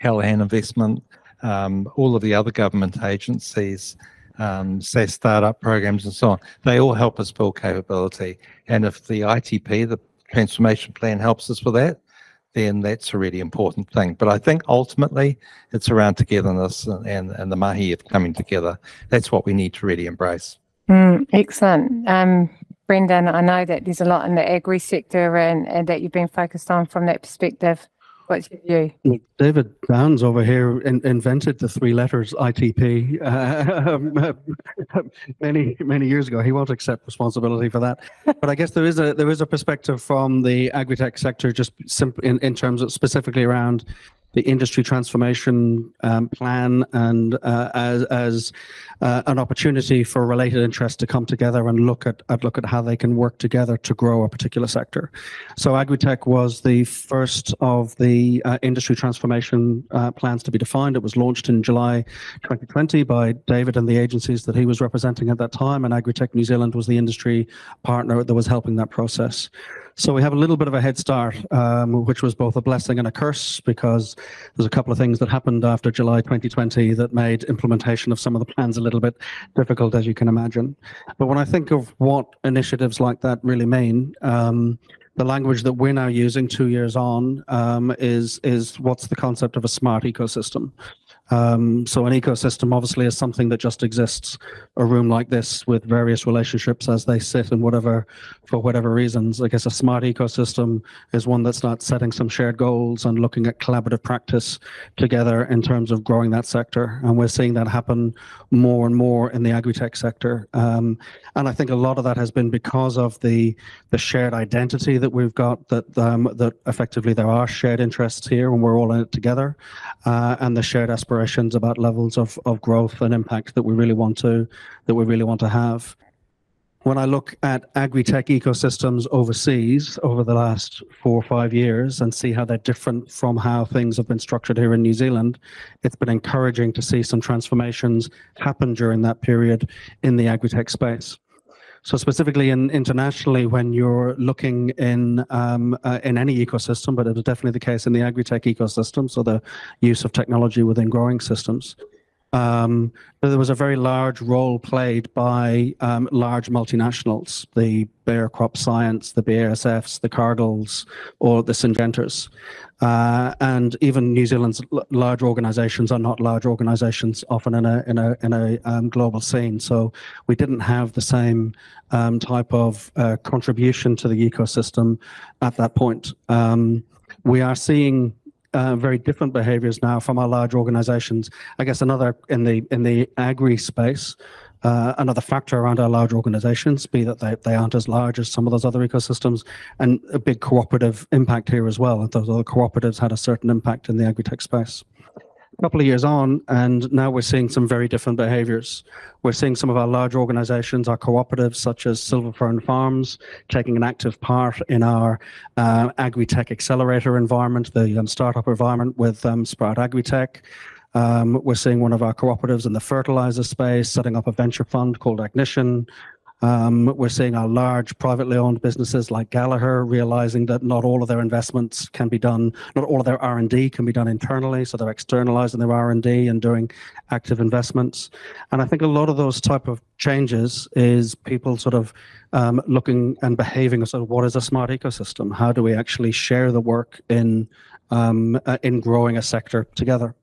S7: Callaghan Investment, um, all of the other government agencies, um, say startup programs and so on, they all help us build capability. And if the ITP, the transformation plan, helps us with that, then that's a really important thing. But I think ultimately it's around togetherness and, and, and the mahi of coming together. That's what we need to really embrace.
S4: Mm, excellent. Um, Brendan, I know that there's a lot in the agri sector and, and that you've been focused on from that perspective. What's your view?
S5: David Downs over here in, invented the three letters ITP uh, many many years ago. He won't accept responsibility for that. But I guess there is a there is a perspective from the agri-tech sector, just simp- in, in terms of specifically around the industry transformation um, plan and uh, as as uh, an opportunity for related interests to come together and look at, at look at how they can work together to grow a particular sector. So Agritech was the first of the uh, industry transformation uh, plans to be defined. It was launched in July 2020 by David and the agencies that he was representing at that time, and Agritech New Zealand was the industry partner that was helping that process. So we have a little bit of a head start, um, which was both a blessing and a curse because there's a couple of things that happened after July 2020 that made implementation of some of the plans a little bit difficult, as you can imagine. But when I think of what initiatives like that really mean, um, the language that we're now using two years on um, is is what's the concept of a smart ecosystem. Um, so an ecosystem obviously is something that just exists a room like this with various relationships as they sit and whatever for whatever reasons. I guess a smart ecosystem is one that's not setting some shared goals and looking at collaborative practice together in terms of growing that sector. And we're seeing that happen more and more in the agri-tech sector. Um, and I think a lot of that has been because of the the shared identity that we've got that um, that effectively there are shared interests here and we're all in it together, uh, and the shared aspirations about levels of, of growth and impact that we really want to that we really want to have. When I look at agri-tech ecosystems overseas over the last four or five years and see how they're different from how things have been structured here in New Zealand, it's been encouraging to see some transformations happen during that period in the agri-tech space. So specifically in internationally, when you're looking in um, uh, in any ecosystem, but it is definitely the case in the agri-tech ecosystem, so the use of technology within growing systems, um, there was a very large role played by um, large multinationals, the Bayer Crop Science, the BASFs, the Cargills, or the Syngentas. Uh, and even New Zealand's large organizations are not large organizations, often in a, in a, in a um, global scene. So we didn't have the same um, type of uh, contribution to the ecosystem at that point. Um, we are seeing uh, very different behaviors now from our large organizations. I guess another in the in the agri space, uh, another factor around our large organizations, be that they, they aren't as large as some of those other ecosystems, and a big cooperative impact here as well. Those other cooperatives had a certain impact in the agri-tech space. A couple of years on, and now we're seeing some very different behaviors. We're seeing some of our large organizations, our cooperatives, such as Silver Fern Farms, taking an active part in our uh, agri-tech accelerator environment, the um, startup environment with um, Sprout Agri-Tech. Um, we're seeing one of our cooperatives in the fertilizer space setting up a venture fund called Agnition. Um, we're seeing our large privately owned businesses like Gallagher realizing that not all of their investments can be done, not all of their R and D can be done internally, so they're externalizing their R and D and doing active investments. And I think a lot of those type of changes is people sort of um, looking and behaving as sort of what is a smart ecosystem? How do we actually share the work in um, uh, in growing a sector together?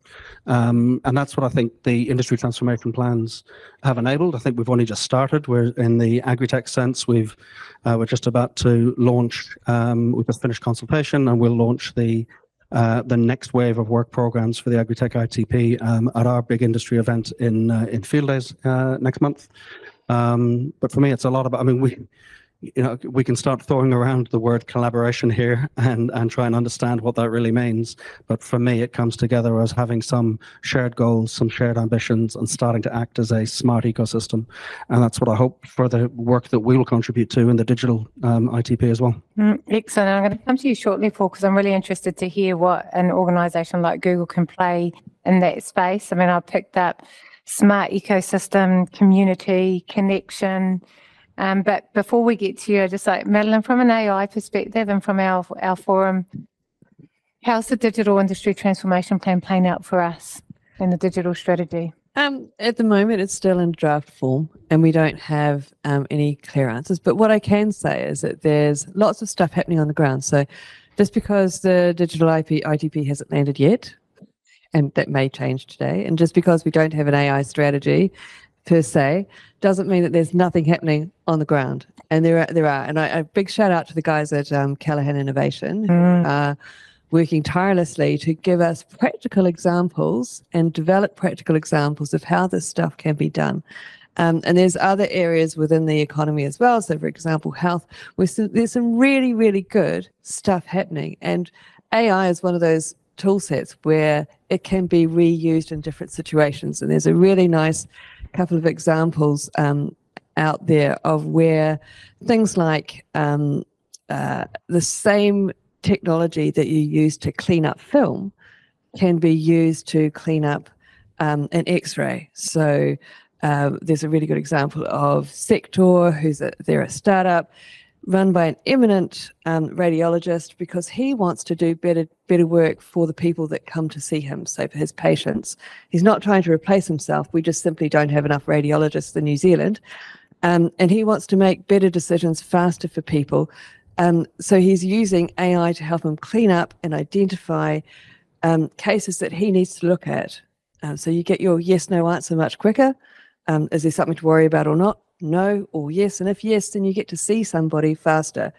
S5: Um, and that's what I think the industry transformation plans have enabled. I think we've only just started. We're in the agri-tech sense. We've uh, we're just about to launch. Um, we've just finished consultation, and we'll launch the uh, the next wave of work programs for the agri-tech ITP um, at our big industry event in uh, in Field Days uh, next month. Um, but for me, it's a lot about. I mean, we you know, we can start throwing around the word collaboration here and, and try and understand what that really means. But for me, it comes together as having some shared goals, some shared ambitions, and starting to act as a smart ecosystem. And that's what I hope for the work that we will contribute to in the digital um, ITP as well.
S4: Mm, excellent. I'm going to come to you shortly, Paul, because I'm really interested to hear what an organisation like Google can play in that space. I mean, I picked up smart ecosystem, community, connection. Um, but before we get to you, I just like Madeline, from an AI perspective and from our our forum, how's the digital industry transformation plan playing out for us in the digital strategy?
S8: Um, at the moment, it's still in draft form, and we don't have um, any clear answers. But what I can say is that there's lots of stuff happening on the ground. So, just because the digital IP ITP hasn't landed yet, and that may change today, and just because we don't have an AI strategy per se, doesn't mean that there's nothing happening on the ground. And there are, there are. And I, a big shout out to the guys at um, Callaghan Innovation, who
S4: Mm.
S8: are working tirelessly to give us practical examples and develop practical examples of how this stuff can be done. Um, and there's other areas within the economy as well. So, for example, health, there's some really, really good stuff happening. And AI is one of those tool sets where it can be reused in different situations. And there's a really nice couple of examples um, out there of where things like um, uh, the same technology that you use to clean up film can be used to clean up um, an X-ray. So um, there's a really good example of Sector, who's a, they're a startup run by an eminent um, radiologist because he wants to do better better work for the people that come to see him, so for his patients. He's not trying to replace himself. We just simply don't have enough radiologists in New Zealand. Um, and he wants to make better decisions faster for people. Um, so he's using AI to help him clean up and identify um, cases that he needs to look at. Um, so you get your yes no answer much quicker. Um, is there something to worry about or not? No or yes. And if yes, then you get to see somebody faster.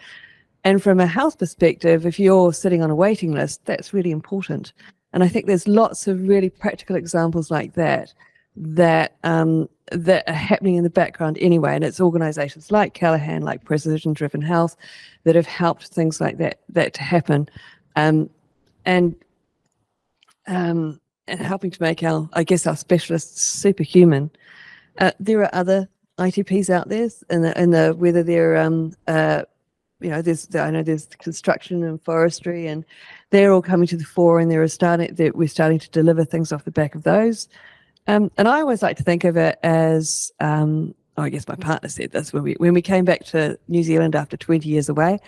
S8: And from a health perspective, if you're sitting on a waiting list, that's really important. And I think there's lots of really practical examples like that that um, that are happening in the background anyway. And it's organisations like Callaghan, like Precision Driven Health, that have helped things like that that to happen, um, and um, and helping to make our, I guess, our specialists superhuman. Uh, there are other ITPs out there, and the, and the whether they're um, uh, you know, there's I know there's construction and forestry, and they're all coming to the fore, and they're starting that we're starting to deliver things off the back of those. Um, and I always like to think of it as, um, oh, I guess my partner said this when we when we came back to New Zealand after 20 years away,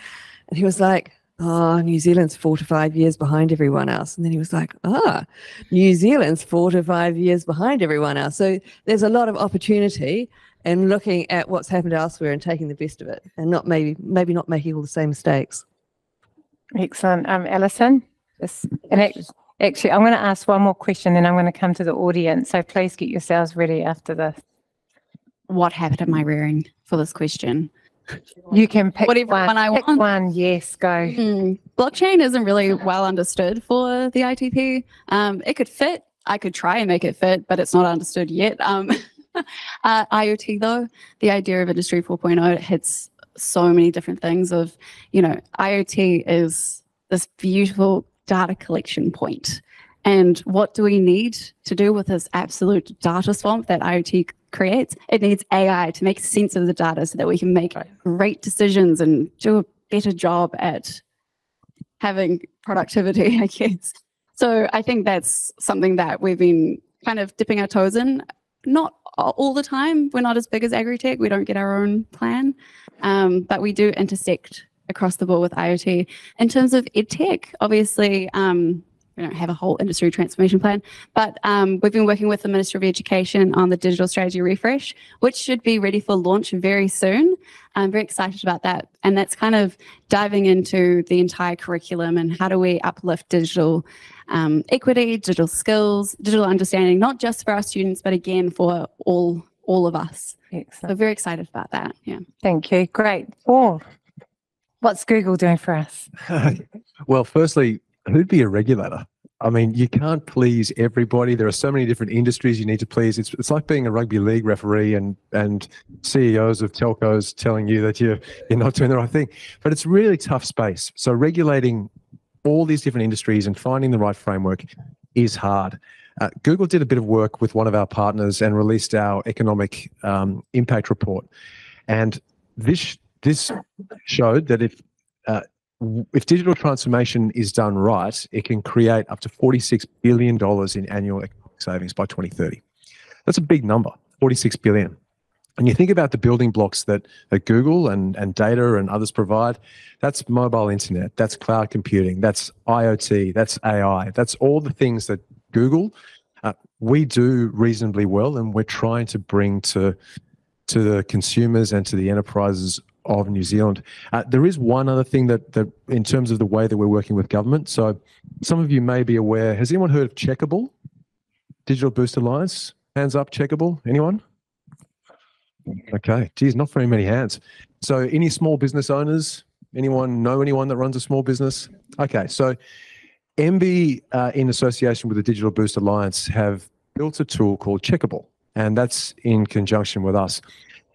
S8: and he was like, "Oh, New Zealand's four to five years behind everyone else," and then he was like, "Ah, New Zealand's four to five years behind everyone else." So there's a lot of opportunity and looking at what's happened elsewhere and taking the best of it, and not maybe maybe not making all the same mistakes.
S4: Excellent. Um, Alison, this, and act- actually, I'm going to ask one more question, then I'm going to come to the audience. So please get yourselves ready after this.
S6: What happened to my rearing for this question?
S4: You can pick
S6: Whatever
S4: one.
S6: one I
S4: pick
S6: want.
S4: one. Yes, go.
S6: Hmm. Blockchain isn't really well understood for the ITP. Um, it could fit. I could try and make it fit, but it's not understood yet. Um, uh, IoT though, the idea of Industry 4.0 hits so many different things. Of you know, IoT is this beautiful data collection point, and what do we need to do with this absolute data swamp that IoT creates? It needs AI to make sense of the data so that we can make great decisions and do a better job at having productivity, I guess. So I think that's something that we've been kind of dipping our toes in. Not all the time. We're not as big as agri-tech. We don't get our own plan, um, but we do intersect across the board with IoT. In terms of edtech, obviously, um, we don't have a whole industry transformation plan, but um, we've been working with the Minister of Education on the digital strategy refresh, which should be ready for launch very soon. I'm very excited about that. And that's kind of diving into the entire curriculum and how do we uplift digital um, equity, digital skills, digital understanding, not just for our students, but again for all all of us. So
S4: Excellent.
S6: very excited about that. Yeah.
S4: Thank you. Great. Paul, what's Google doing for us?
S9: well, firstly, who'd be a regulator? I mean, you can't please everybody. There are so many different industries you need to please. It's, it's like being a rugby league referee and and CEOs of telcos telling you that you're you're not doing the right thing. But it's really tough space. So regulating all these different industries and finding the right framework is hard. Uh, Google did a bit of work with one of our partners and released our economic um, impact report, and this this showed that if uh, if digital transformation is done right, it can create up to $46 billion in annual economic savings by 2030. That's a big number, 46 billion. And you think about the building blocks that, that Google and, and data and others provide, that's mobile internet, that's cloud computing, that's IoT, that's AI, that's all the things that Google, uh, we do reasonably well and we're trying to bring to, to the consumers and to the enterprises of New Zealand. Uh, there is one other thing that, that, in terms of the way that we're working with government. So, some of you may be aware. Has anyone heard of Checkable? Digital Boost Alliance. Hands up, Checkable. Anyone? Okay. Geez, not very many hands. So, any small business owners? Anyone know anyone that runs a small business? Okay. So, MB, uh, in association with the Digital Boost Alliance, have built a tool called Checkable, and that's in conjunction with us.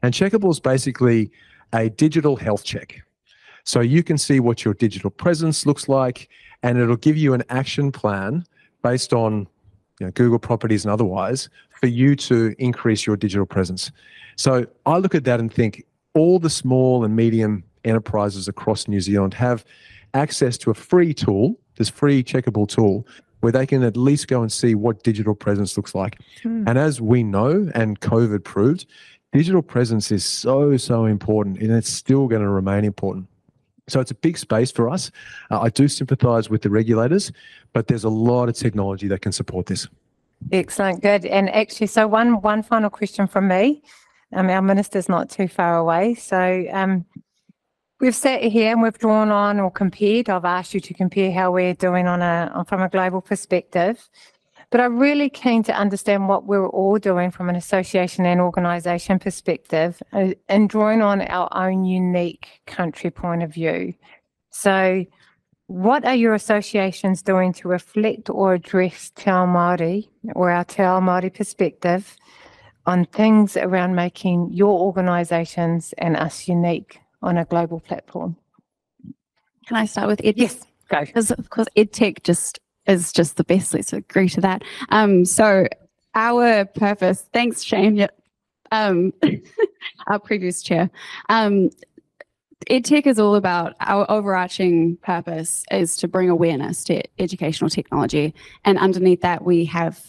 S9: And Checkable is basically a digital health check. So you can see what your digital presence looks like, and it'll give you an action plan based on you know, Google properties and otherwise for you to increase your digital presence. So I look at that and think all the small and medium enterprises across New Zealand have access to a free tool, this free checkable tool, where they can at least go and see what digital presence looks like.
S4: Hmm.
S9: And as we know, and COVID proved, digital presence is so, so important, and it's still going to remain important. So it's a big space for us. Uh, I do sympathize with the regulators, but there's a lot of technology that can support this.
S4: Excellent, good. And actually, so one one final question from me. Um, our minister's not too far away, so um, we've sat here and we've drawn on or compared. I've asked you to compare how we're doing on a from a global perspective, but I'm really keen to understand what we're all doing from an association and organisation perspective, uh, and drawing on our own unique country point of view. So, what are your associations doing to reflect or address Te Ao Māori or our Te Ao Māori perspective on things around making your organisations and us unique on a global platform?
S6: Can I start with Ed?
S4: Yes, go.
S6: Because of course, EdTech just is just the best. Let's agree to that. Um, so our purpose, thanks, Shane. Um, our previous chair. Um, EdTech is all about our overarching purpose is to bring awareness to educational technology, and underneath that we have.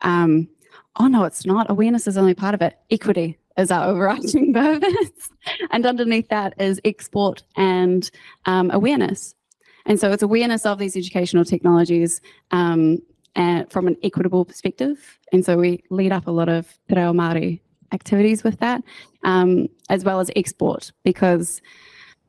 S6: Um, oh no, it's not. Awareness is only part of it. Equity is our overarching purpose, and underneath that is export and um, awareness. And so it's awareness of these educational technologies um, from an equitable perspective. And so we lead up a lot of Te Reo Māori activities with that, um, as well as export, because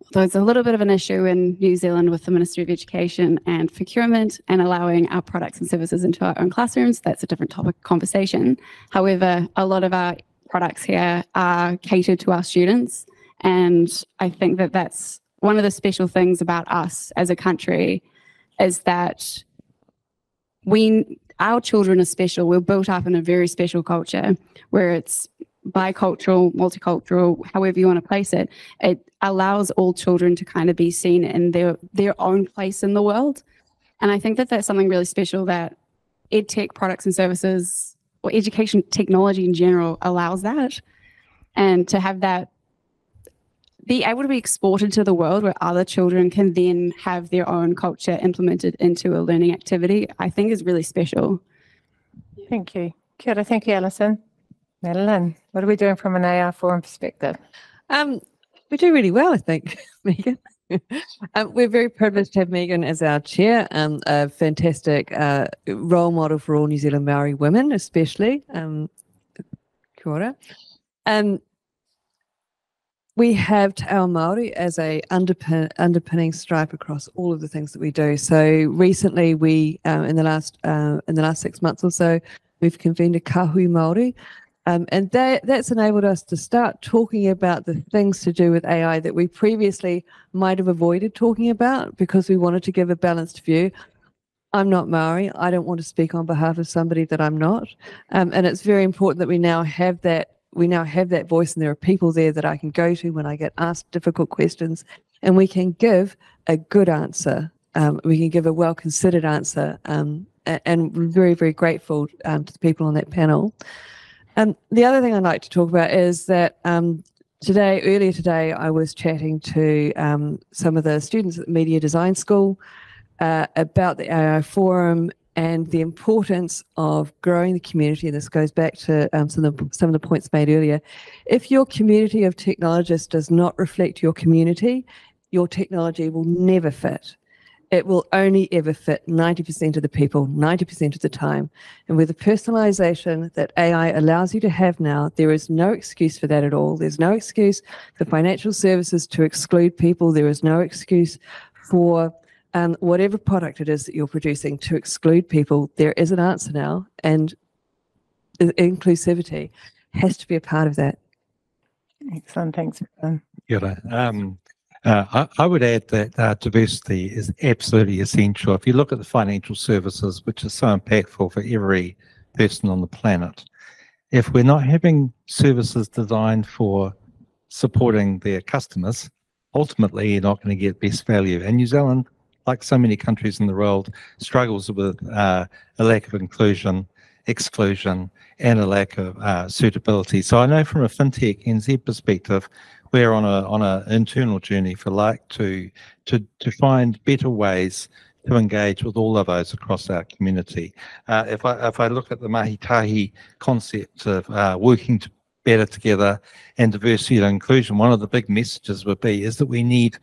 S6: although there's a little bit of an issue in New Zealand with the Ministry of Education and procurement and allowing our products and services into our own classrooms. That's a different topic of conversation. However, a lot of our products here are catered to our students. And I think that that's one of the special things about us as a country is that we our children are special. We're built up in a very special culture where it's bicultural, multicultural, however you want to place it. It allows all children to kind of be seen in their their own place in the world. And I think that that's something really special that EdTech products and services or education technology in general allows that. And to have that be able to be exported to the world where other children can then have their own culture implemented into a learning activity, I think is really special.
S4: Thank you. Kia ora, thank you, Alison. Madeline, what are we doing from an AI forum perspective?
S8: Um, we do really well, I think, Megan. um, we're very privileged to have Megan as our chair, um, a fantastic uh, role model for all New Zealand Maori women, especially. Um, kia ora. Um, we have Te Ao Māori as a underpin, underpinning stripe across all of the things that we do. So recently, we um, in the last uh, in the last six months or so, we've convened a Kahui Māori, um, and that, that's enabled us to start talking about the things to do with AI that we previously might have avoided talking about because we wanted to give a balanced view. I'm not Maori. I don't want to speak on behalf of somebody that I'm not. Um, and it's very important that we now have that we now have that voice and there are people there that I can go to when I get asked difficult questions and we can give a good answer. Um, we can give a well considered answer. Um, and we're very, very grateful um, to the people on that panel. Um, the other thing I'd like to talk about is that um, today, earlier today, I was chatting to um, some of the students at the Media Design School uh, about the AI Forum and the importance of growing the community. And this goes back to um, some, of the, some of the points made earlier. If your community of technologists does not reflect your community, your technology will never fit. It will only ever fit 90% of the people, 90% of the time. And with the personalization that AI allows you to have now, there is no excuse for that at all. There's no excuse for financial services to exclude people. There is no excuse for um, whatever product it is that you're producing to exclude people. There is an answer now, and inclusivity has to be a part of that.
S4: Excellent, thanks. Madeline.
S7: Kia ora. Um, Uh, I, I would add that uh, diversity is absolutely essential. If you look at the financial services, which is so impactful for every person on the planet, if we're not having services designed for supporting their customers, ultimately you're not going to get best value. And New Zealand, like so many countries in the world, struggles with uh, a lack of inclusion, exclusion, and a lack of uh, suitability. So I know from a fintech NZ perspective, we're on a on an internal journey for like to to to find better ways to engage with all of those across our community. Uh, if I if I look at the mahi tahi concept of uh, working to better together and diversity and inclusion, one of the big messages would be is that we need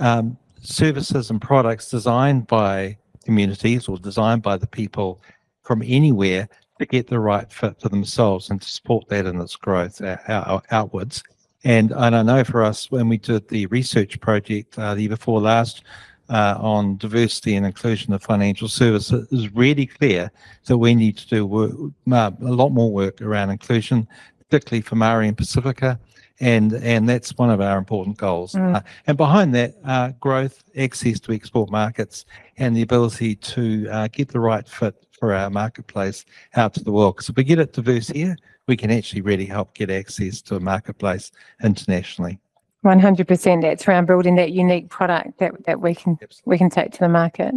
S7: um, services and products designed by communities or designed by the people from anywhere to get the right fit for themselves and to support that in its growth uh, out, outwards. And, and I know for us, when we did the research project uh, the year before last uh, on diversity and inclusion of financial services, it was really clear that we need to do work, uh, a lot more work around inclusion, particularly for Maori and Pasifika. And, and that's one of our important goals.
S4: Mm.
S7: Uh, and behind that, uh, growth, access to export markets, and the ability to uh, get the right fit for our marketplace out to the world. Because if we get it diverse here, we can actually really help get access to a marketplace internationally.
S4: One hundred percent. That's around building that unique product that, that we can we can take to the market.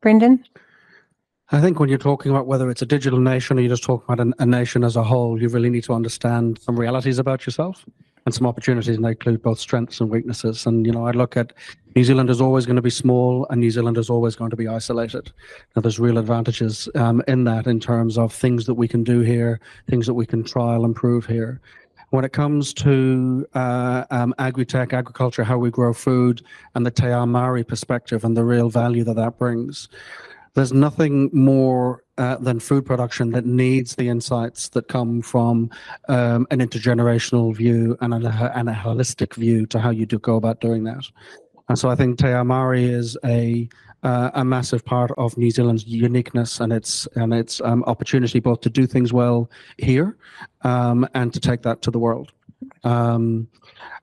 S4: Brendan,
S5: I think when you're talking about whether it's a digital nation or you're just talking about an, a nation as a whole, you really need to understand some realities about yourself and some opportunities, and they include both strengths and weaknesses. And you know, I look at New Zealand is always going to be small, and New Zealand is always going to be isolated. Now, there's real advantages um, in that in terms of things that we can do here, things that we can trial and prove here. When it comes to uh, um, agri-tech, agriculture, how we grow food, and the Te Ao Māori perspective and the real value that that brings, there's nothing more uh, than food production that needs the insights that come from um, an intergenerational view and a, and a holistic view to how you do go about doing that. And so I think Te Ao Māori is a uh, a massive part of New Zealand's uniqueness and its and its um, opportunity both to do things well here um, and to take that to the world. Um,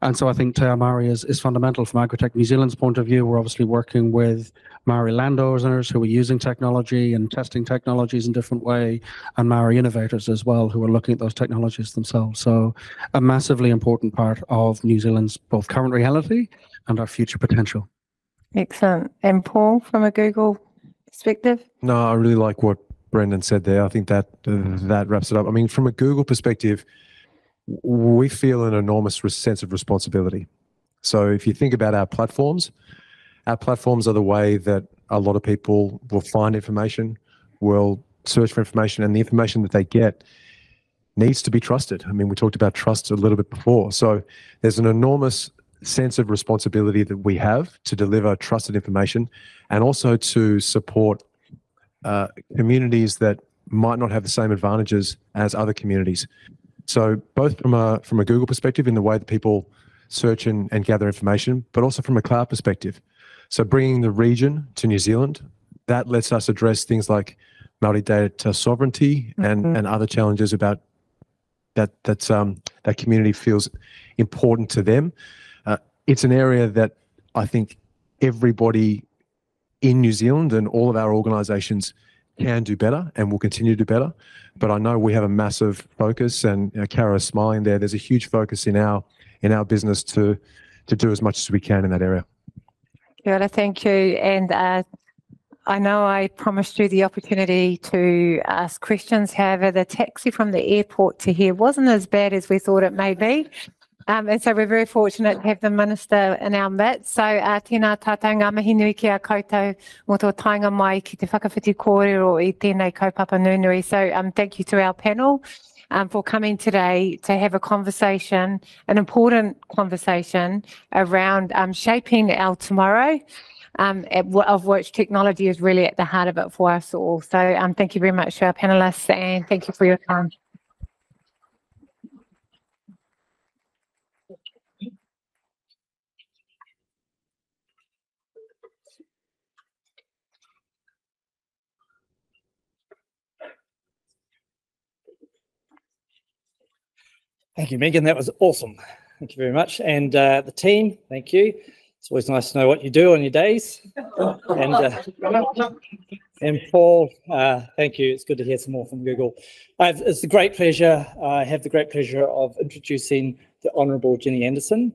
S5: and so I think Te Ao Māori is, is fundamental from Agritech New Zealand's point of view. We're obviously working with Maori landowners who are using technology and testing technologies in different way, and Maori innovators as well who are looking at those technologies themselves. So a massively important part of New Zealand's both current reality and our future potential.
S4: excellent. And Paul, from a Google perspective,
S9: No, I really like what Brendan said there. I think that uh, that wraps it up. I mean, from a Google perspective, w- we feel an enormous sense of responsibility. So if you think about our platforms, our platforms are the way that a lot of people will find information, will search for information, and the information that they get needs to be trusted. I mean, we talked about trust a little bit before. So there's an enormous sense of responsibility that we have to deliver trusted information and also to support uh, communities that might not have the same advantages as other communities. So both from a from a Google perspective in the way that people search and, and gather information, but also from a cloud perspective. So bringing the region to New Zealand, that lets us address things like Maori data sovereignty and,
S4: Mhm.
S9: and other challenges about that that's um, that community feels important to them. Uh, it's an area that I think everybody in New Zealand and all of our organisations can do better and will continue to do better. But I know we have a massive focus, and you know, Kara is smiling there. There's a huge focus in our in our business to to do as much as we can in that area.
S4: Kia thank you. And uh, I know I promised you the opportunity to ask questions. However, the taxi from the airport to here wasn't as bad as we thought it may be. Um, and so we're very fortunate to have the Minister in our midst. So uh, tēnā tātou ngā mihi nui ki a koutou mō tō tainga mai ki te whakawhiti kōrero i tēnei kaupapa nunui. So um, thank you to our panel um, for coming today to have a conversation, an important conversation around um, shaping our tomorrow. Um, of which technology is really at the heart of it for us all. So um, thank you very much to our panelists and thank you for your time.
S3: Thank you, Megan. That was awesome. Thank you very much. And uh, the team, thank you. It's always nice to know what you do on your days. And, uh, and Paul, uh, thank you. It's good to hear some more from Google. I've, it's a great pleasure. I have the great pleasure of introducing the Honourable Ginny Andersen.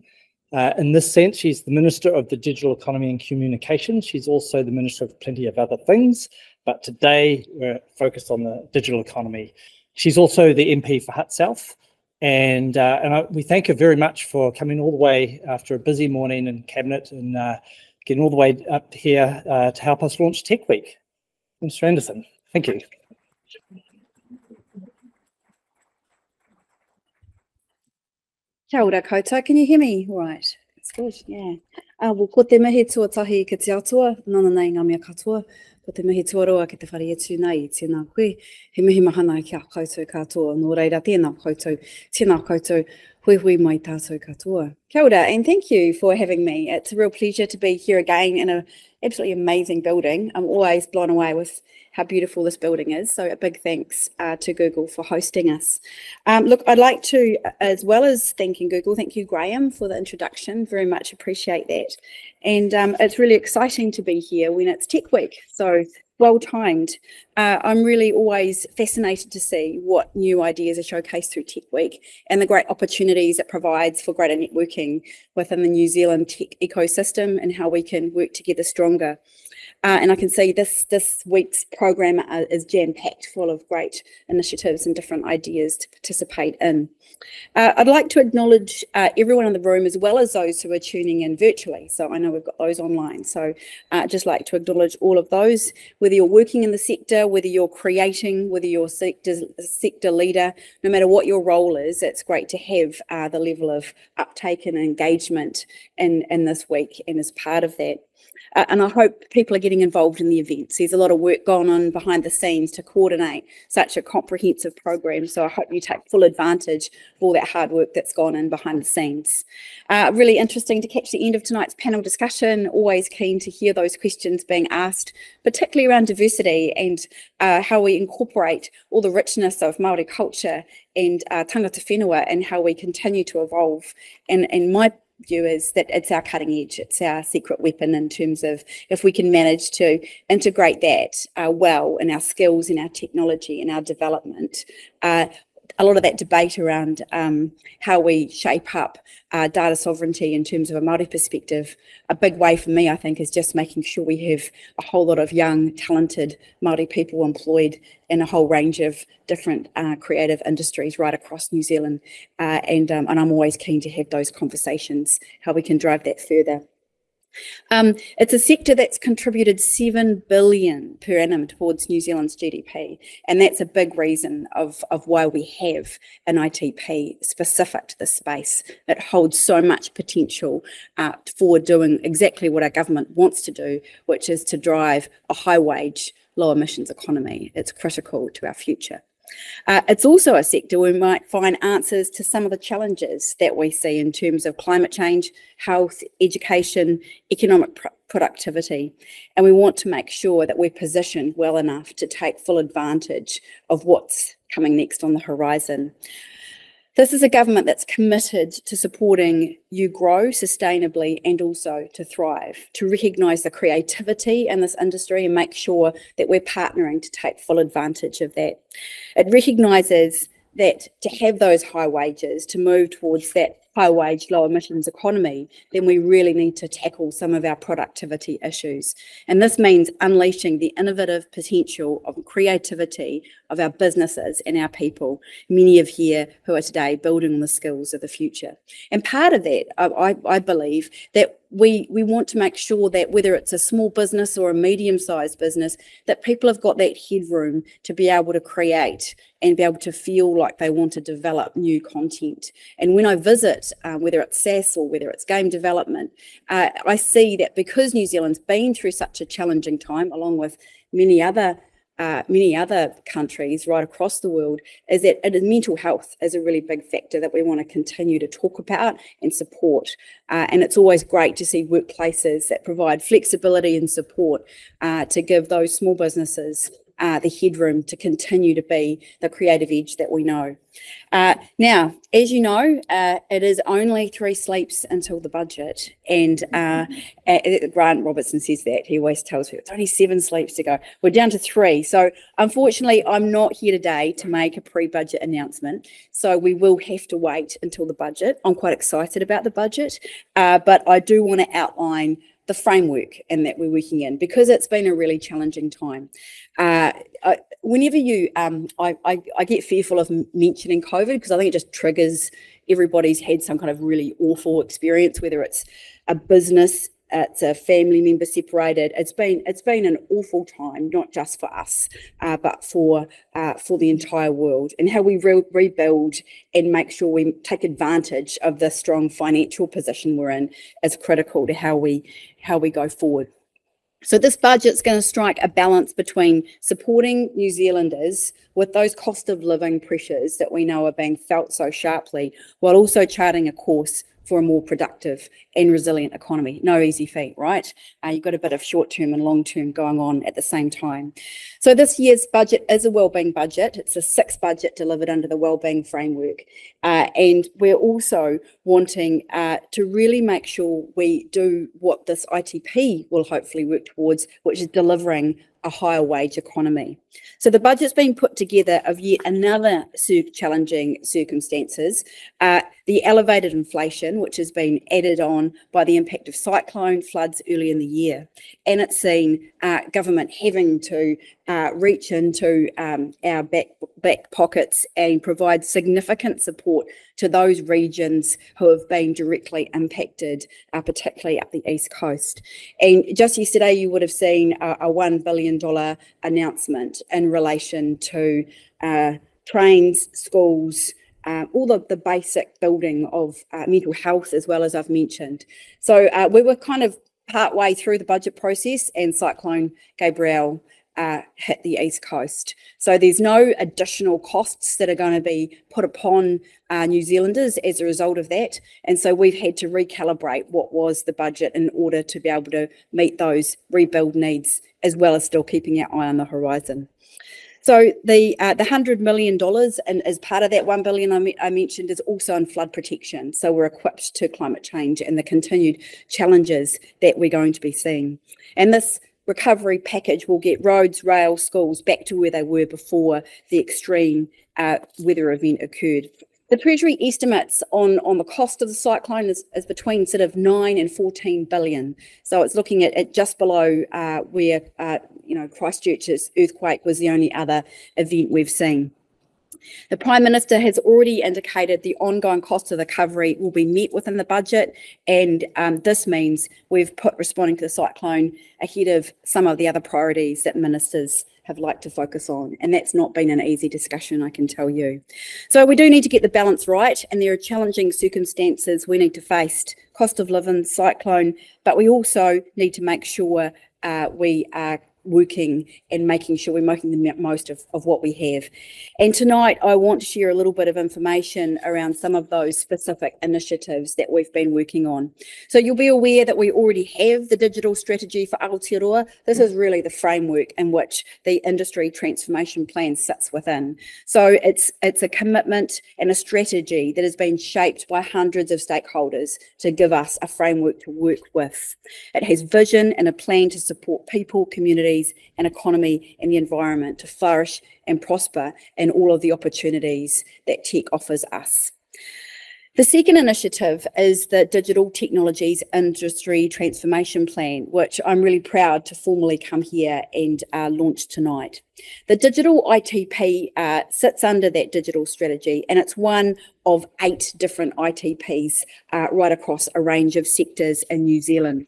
S3: Uh, in this sense, she's the Minister of the Digital Economy and Communications. She's also the Minister of plenty of other things, but today we're focused on the digital economy. She's also the MP for Hutt South, and uh, and I, we thank her very much for coming all the way after a busy morning in Cabinet and uh, getting all the way up here uh, to help us launch Tech Week. Mr. Andersen, thank you.
S10: Kia ora koutou, can you hear me? All right, that's good, yeah. Uh, well, ko te mihi tuatahi ki te atua, nana nei ngā mea katoa, ko te mihi tuaroa ki te whare etu nei i tēnā koe, he mihi mahana ki a koutou katoa, nō reira tēnā koutou, tēnā koutou, hui hui mai tātou katoa. Kia ora, and thank you for having me. It's a real pleasure to be here again in an absolutely amazing building. I'm always blown away with how beautiful this building is. So a big thanks uh, to Google for hosting us. Um, look, I'd like to, as well as thanking Google, thank you, Graeme, for the introduction. Very much appreciate that. And um, it's really exciting to be here when it's Tech Week. So well timed. Uh, I'm really always fascinated to see what new ideas are showcased through Tech Week and the great opportunities it provides for greater networking within the New Zealand tech ecosystem and how we can work together stronger. Uh, and I can see this this week's program uh, is jam packed full of great initiatives and different ideas to participate in. Uh, I'd like to acknowledge uh, everyone in the room as well as those who are tuning in virtually. So I know we've got those online. So uh, I'd just like to acknowledge all of those, whether you're working in the sector, whether you're creating, whether you're sector, sector leader, no matter what your role is, it's great to have uh, the level of uptake and engagement in, in this week and as part of that. Uh, and I hope people are getting involved in the events. There's a lot of work going on behind the scenes to coordinate such a comprehensive program. So I hope you take full advantage of all that hard work that's gone in behind the scenes. Uh, really interesting to catch the end of tonight's panel discussion. Always keen to hear those questions being asked, particularly around diversity and uh, how we incorporate all the richness of Māori culture and uh, tangata whenua and how we continue to evolve. And, and my view is that it's our cutting edge, it's our secret weapon in terms of if we can manage to integrate that uh, well in our skills, in our technology, in our development. Uh, a lot of that debate around um, how we shape up uh, data sovereignty in terms of a Māori perspective, a big way for me, I think, is just making sure we have a whole lot of young, talented Māori people employed in a whole range of different uh, creative industries right across New Zealand. Uh, and, um, and I'm always keen to have those conversations, how we can drive that further. Um, it's a sector that's contributed 7 billion per annum towards New Zealand's GDP. And that's a big reason of, of why we have an ITP specific to this space. It holds so much potential uh, for doing exactly what our government wants to do, which is to drive a high wage, low emissions economy. It's critical to our future. Uh, it's also a sector where we might find answers to some of the challenges that we see in terms of climate change, health, education, economic pr productivity. And we want to make sure that we're positioned well enough to take full advantage of what's coming next on the horizon. This is a government that's committed to supporting you grow sustainably and also to thrive, to recognise the creativity in this industry and make sure that we're partnering to take full advantage of that. It recognises that to have those high wages, to move towards that high wage, low emissions economy, then we really need to tackle some of our productivity issues. And this means unleashing the innovative potential of creativity of our businesses and our people, many of here who are today building the skills of the future. And part of that, I, I believe that we we want to make sure that whether it's a small business or a medium-sized business, that people have got that headroom to be able to create and be able to feel like they want to develop new content. And when I visit, uh, whether it's SaaS or whether it's game development, uh, I see that because New Zealand's been through such a challenging time, along with many other uh, many other countries right across the world is that it is mental health is a really big factor that we want to continue to talk about and support. Uh, and it's always great to see workplaces that provide flexibility and support uh, to give those small businesses uh, the headroom to continue to be the creative edge that we know. Uh, now, as you know, uh, it is only three sleeps until the budget. And uh, Grant Robertson says that. He always tells me it's only seven sleeps to go. We're down to three. So, unfortunately, I'm not here today to make a pre budget announcement. So, we will have to wait until the budget. I'm quite excited about the budget, uh, but I do want to outline the framework and that we're working in because it's been a really challenging time. Uh, I, whenever you, um, I, I, I, get fearful of mentioning COVID because I think it just triggers everybody's had some kind of really awful experience, whether it's a business it's a family member separated. It's been it's been an awful time, not just for us, uh, but for uh, for the entire world. And how we re- rebuild and make sure we take advantage of the strong financial position we're in is critical to how we how we go forward. So this budget's going to strike a balance between supporting New Zealanders with those cost of living pressures that we know are being felt so sharply, while also charting a course for a more productive and resilient economy. No easy feat, right? Uh, you've got a bit of short term and long term going on at the same time. So this year's budget is a wellbeing budget. It's a sixth budget delivered under the wellbeing framework. Uh, and we're also wanting uh, to really make sure we do what this ITP will hopefully work towards, which is delivering a higher wage economy. So the budget's been put together of yet another challenging circumstances. Uh, the elevated inflation, which has been added on by the impact of cyclone floods early in the year. And it's seen uh, government having to uh, reach into um, our back, back pockets and provide significant support to those regions who have been directly impacted, uh, particularly up the east coast. And just yesterday, you would have seen a, a $1 billion announcement in relation to uh, trains, schools, uh, all the, the basic building of uh, mental health, as well as I've mentioned. So uh, we were kind of part way through the budget process, and Cyclone Gabrielle uh, hit the east coast. So there's no additional costs that are going to be put upon uh, New Zealanders as a result of that. And so we've had to recalibrate what was the budget in order to be able to meet those rebuild needs, as well as still keeping our eye on the horizon. So the uh, the hundred million dollars, and as part of that one billion I, I, mentioned, is also on flood protection. So we're equipped to climate change and the continued challenges that we're going to be seeing. And this recovery package will get roads, rail, schools back to where they were before the extreme uh, weather event occurred. The Treasury estimates on, on the cost of the cyclone is, is between sort of 9 and 14 billion. So it's looking at, at just below uh, where, uh, you know, Christchurch's earthquake was the only other event we've seen. The Prime Minister has already indicated the ongoing cost of recovery will be met within the budget, and um, this means we've put responding to the cyclone ahead of some of the other priorities that ministers have liked to focus on. And that's not been an easy discussion, I can tell you. So we do need to get the balance right, and there are challenging circumstances we need to face cost of living, cyclone, but we also need to make sure uh, we are working and making sure we're making the most of, of what we have. And tonight, I want to share a little bit of information around some of those specific initiatives that we've been working on. So you'll be aware that we already have the digital strategy for Aotearoa. This is really the framework in which the industry transformation plan sits within. So it's it's a commitment and a strategy that has been shaped by hundreds of stakeholders to give us a framework to work with. It has vision and a plan to support people, communities, communities and economy and the environment to flourish and prosper in all of the opportunities that tech offers us. The second initiative is the Digital Technologies Industry Transformation Plan, which I'm really proud to formally come here and uh, launch tonight. The Digital ITP uh, sits under that digital strategy, and it's one of eight different ITPs uh, right across a range of sectors in New Zealand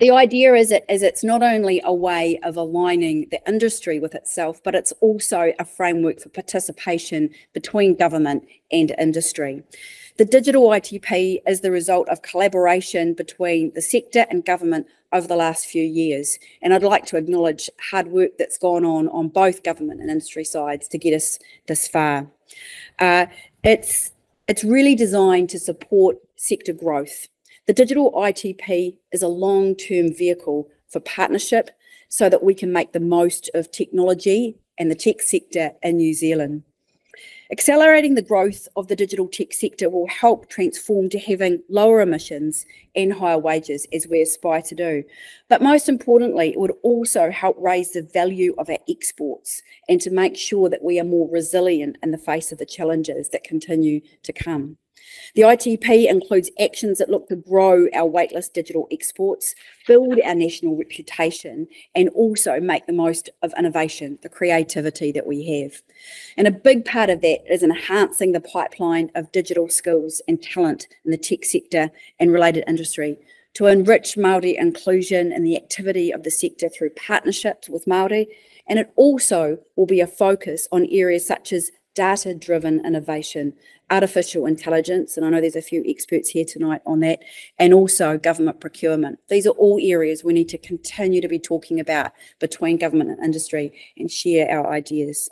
S10: the idea is it is it's not only a way of aligning the industry with itself, but it's also a framework for participation between government and industry. The digital ITP is the result of collaboration between the sector and government over the last few years. And I'd like to acknowledge hard work that's gone on on both government and industry sides to get us this far. Uh, it's, it's really designed to support sector growth the digital ITP is a long term vehicle for partnership, so that we can make the most of technology and the tech sector in New Zealand. Accelerating the growth of the digital tech sector will help transform to having lower emissions and higher wages as we aspire to do. But most importantly, it would also help raise the value of our exports and to make sure that we are more resilient in the face of the challenges that continue to come. The ITP includes actions that look to grow our weightless digital exports, build our national reputation, and also make the most of innovation, the creativity that we have. And a big part of that is enhancing the pipeline of digital skills and talent in the tech sector and related industry to enrich Māori inclusion and the activity of the sector through partnerships with Māori. And it also will be a focus on areas such as data-driven innovation, artificial intelligence, and I know there's a few experts here tonight on that, and also government procurement. These are all areas we need to continue to be talking about between government and industry and share our ideas.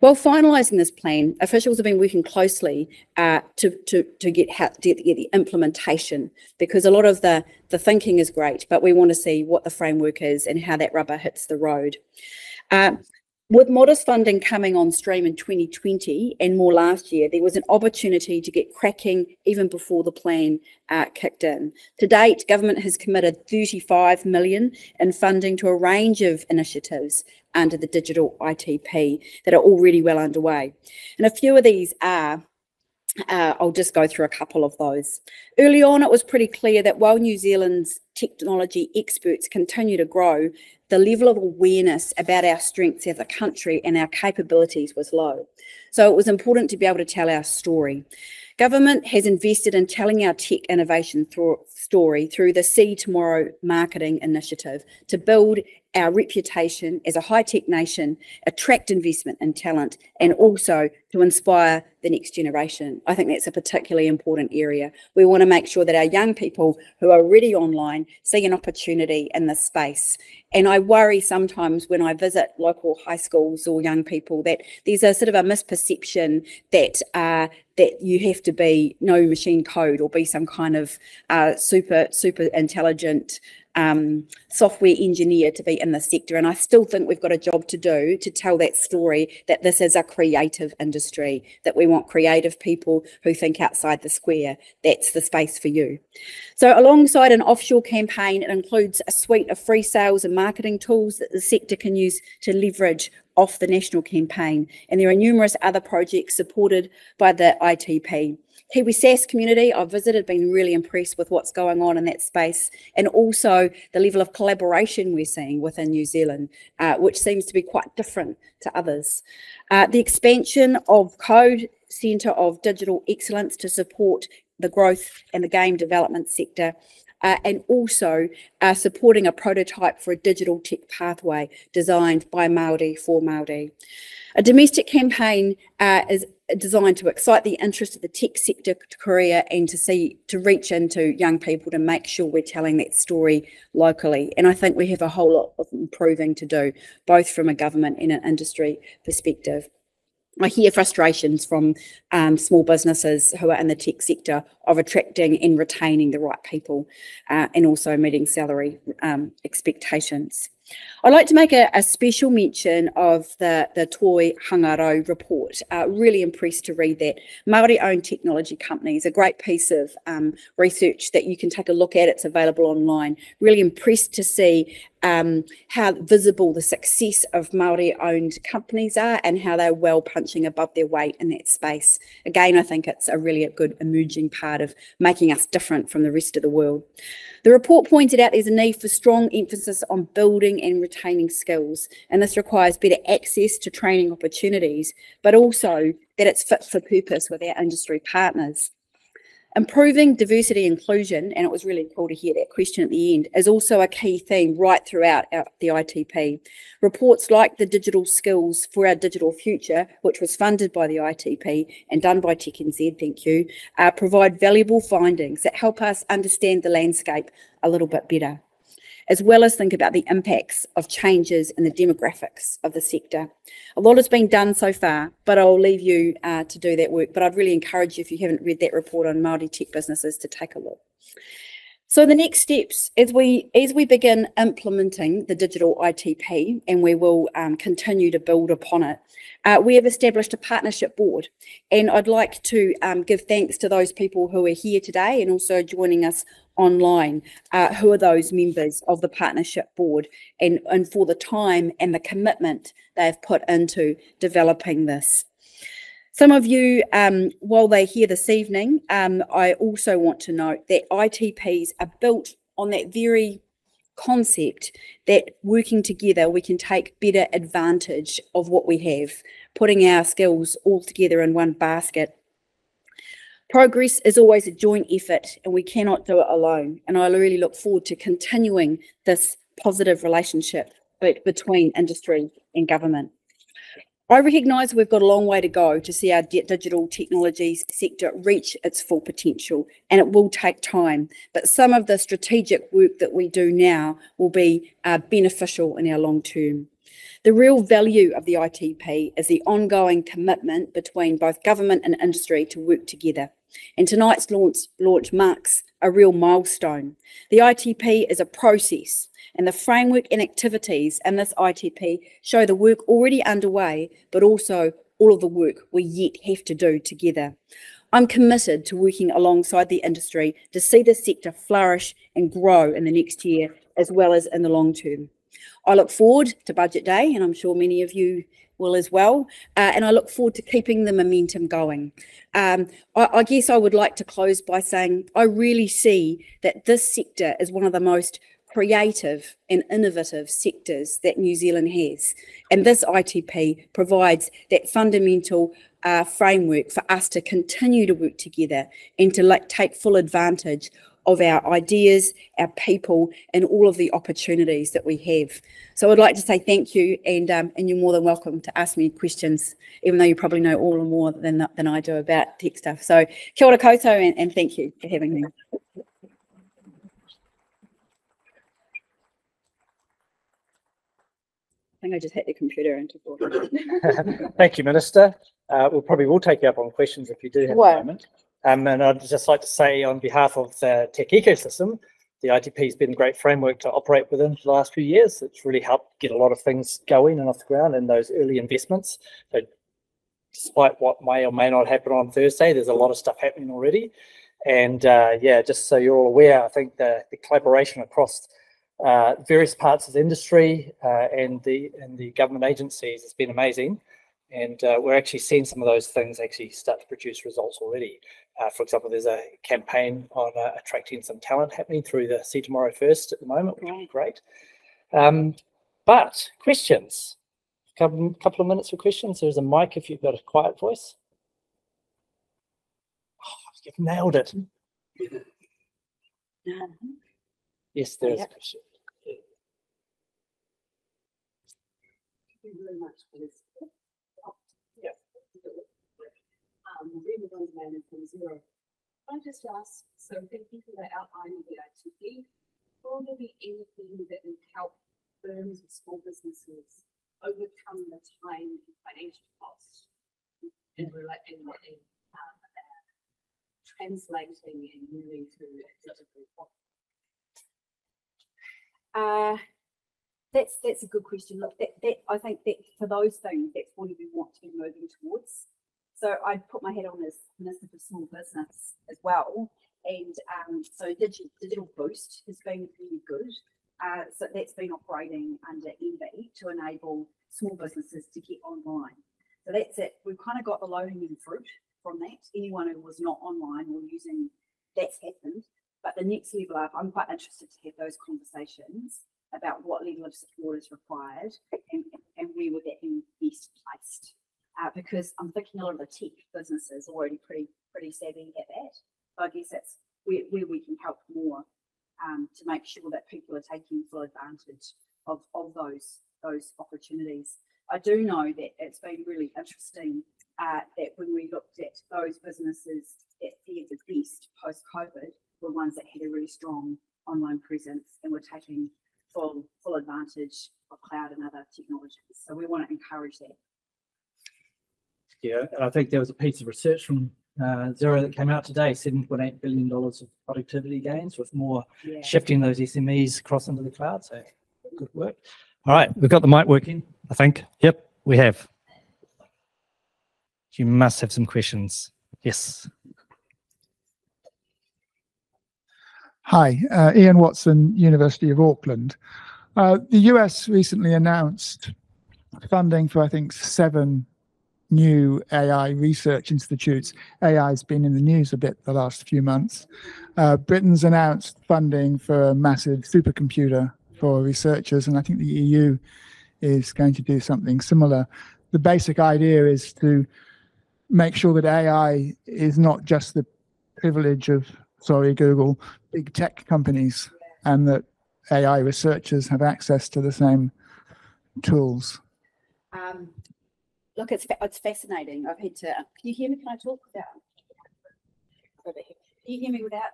S10: While finalising this plan, officials have been working closely uh, to, to, to, get, to get the implementation because a lot of the, the thinking is great, but we want to see what the framework is and how that rubber hits the road. Uh, with modest funding coming on stream in 2020 and more last year, there was an opportunity to get cracking even before the plan uh, kicked in. To date, government has committed 35 million in funding to a range of initiatives under the digital ITP that are already well underway. And a few of these are uh, I'll just go through a couple of those. Early on, it was pretty clear that while New Zealand's technology experts continue to grow, the level of awareness about our strengths as a country and our capabilities was low. So it was important to be able to tell our story. Government has invested in telling our tech innovation through, story through the See Tomorrow marketing initiative to build our reputation as a high tech nation, attract investment and talent, and also to inspire the next generation. I think that's a particularly important area. We want to make sure that our young people who are already online see an opportunity in this space. And I worry sometimes when I visit local high schools or young people that there's a sort of a misperception that uh, that you have to be know machine code or be some kind of uh, super super super intelligent um, software engineer to be in the sector. And I still think we've got a job to do to tell that story that this is a creative industry, that we want creative people who think outside the square. That's the space for you. So alongside an offshore campaign, it includes a suite of free sales and marketing tools that the sector can use to leverage off the national campaign. And there are numerous other projects supported by the ITP. Kiwi SaaS community, I've visited, been really impressed with what's going on in that space and also the level of collaboration we're seeing within New Zealand, uh, which seems to be quite different to others. Uh, the expansion of Code Centre of Digital Excellence to support the growth and the game development sector uh, and also uh, supporting a prototype for a digital tech pathway designed by Māori for Māori. A domestic campaign uh, is designed to excite the interest of the tech sector to Korea and to see to reach into young people to make sure we're telling that story locally. And I think we have a whole lot of improving to do, both from a government and an industry perspective. I hear frustrations from um, small businesses who are in the tech sector of attracting and retaining the right people uh, and also meeting salary um, expectations. I'd like to make a, a, special mention of the, the Toi Hangarau report. Uh, really impressed to read that. Māori-owned technology companies, a great piece of um, research that you can take a look at. It's available online. Really impressed to see um, how visible the success of Māori-owned companies are and how they're well punching above their weight in that space. Again, I think it's a really a good emerging part of making us different from the rest of the world. The report pointed out there's a need for strong emphasis on building and retaining skills, and this requires better access to training opportunities, but also that it's fit for purpose with our industry partners. Improving diversity inclusion, and it was really cool to hear that question at the end, is also a key theme right throughout our, the ITP. Reports like the Digital Skills for Our Digital Future, which was funded by the ITP and done by TechNZ, thank you, uh, provide valuable findings that help us understand the landscape a little bit better as well as think about the impacts of changes in the demographics of the sector. A lot has been done so far, but I'll leave you uh, to do that work. But I'd really encourage you, if you haven't read that report on Māori tech businesses, to take a look. So the next steps, as we as we begin implementing the digital ITP, and we will um, continue to build upon it, uh, we have established a partnership board, and I'd like to um, give thanks to those people who are here today and also joining us online. Uh, who are those members of the partnership board, and and for the time and the commitment they have put into developing this. Some of you, um, while they're here this evening, um, I also want to note that ITPs are built on that very concept that working together we can take better advantage of what we have, putting our skills all together in one basket. Progress is always a joint effort and we cannot do it alone. And I really look forward to continuing this positive relationship between industry and government. I recognise we've got a long way to go to see our digital technologies sector reach its full potential, and it will take time. But some of the strategic work that we do now will be uh, beneficial in our long term. The real value of the ITP is the ongoing commitment between both government and industry to work together. And tonight's launch, launch marks a real milestone. The ITP is a process and the framework and activities in this ITP show the work already underway, but also all of the work we yet have to do together. I'm committed to working alongside the industry to see the sector flourish and grow in the next year, as well as in the long term. I look forward to Budget Day, and I'm sure many of you will as well. Uh, and I look forward to keeping the momentum going. Um, I, I, guess I would like to close by saying I really see that this sector is one of the most creative and innovative sectors that New Zealand has. And this ITP provides that fundamental uh, framework for us to continue to work together and to like, take full advantage of our ideas, our people, and all of the opportunities that we have. So I'd like to say thank you, and um, and you're more than welcome to ask me questions, even though you probably know all and more than than I do about tech stuff. So kia ora koutou, and, and thank you for having me. I think I just hit the computer and took off.
S3: Thank you, Minister. Uh, we'll probably will take you up on questions if you do have
S10: Well-
S3: a moment. Um, and I'd just like to say on behalf of the tech ecosystem, the ITP has been a great framework to operate within for the last few years. It's really helped get a lot of things going and off the ground in those early investments. So despite what may or may not happen on Thursday, there's a lot of stuff happening already. And uh, yeah, just so you're all aware, I think the, the collaboration across uh, various parts of the industry uh, and the and the government agencies has been amazing. And uh, we're actually seeing some of those things actually start to produce results already. Uh, for example, there's a campaign on uh, attracting some talent happening through the See Tomorrow First at the moment, which is great. Um, but questions, couple, couple of minutes for questions. There's a mic if you've got a quiet voice. Oh, you've nailed it. Yes, there's a question.
S11: Thank you very much for this. Yeah. Um, really one man from Xero. I just ask, so thank you for the outline of the ITP. Will there be anything that will help firms and small businesses overcome the time and financial cost in relating in, um, uh, translating and moving to a digital
S10: Uh, that's that's a good question. Look, that, that I think that for those things, that's what we want to be moving towards. So I put my head on as Minister for Small Business as well. And um, so digital, digital Boost has been really good. Uh, so that's been operating under MBIE to enable small businesses to get online. So that's it. We've kind of got the low hanging fruit from that. Anyone who was not online or using that's happened. But the next level up, I'm quite interested to have those conversations about what level of support is required and, and where would that be best placed. Uh, because I'm thinking a lot of the tech businesses are already pretty pretty savvy at that. So I guess that's where, where we can help more um, to make sure that people are taking full advantage of, of those those opportunities. I do know that it's been really interesting uh, that when we looked at those businesses that fared the best post COVID were ones that had a really strong online presence and were taking full full advantage of cloud and other technologies. So we want to encourage that.
S3: Yeah, and I think there was a piece of research from uh, Xero that came out today, seven point eight billion dollars of productivity gains with more
S10: Yeah.
S3: shifting those SMEs across into the cloud. So good work. All right, we've got the mic working, I think. Yep, we have. You must have some questions. Yes.
S12: Hi, uh, Ian Watson, University of Auckland. Uh, the US recently announced funding for, I think, seven new AI research institutes. AI has been in the news a bit the last few months. Uh, Britain's announced funding for a massive supercomputer for researchers, and I think the EU is going to do something similar. The basic idea is to make sure that AI is not just the privilege of, sorry, Google, big tech companies, and that AI researchers have access to the same tools.
S10: Um, look, it's it's fascinating. I've had to. Can you hear me? Can I talk without? Can you hear me without?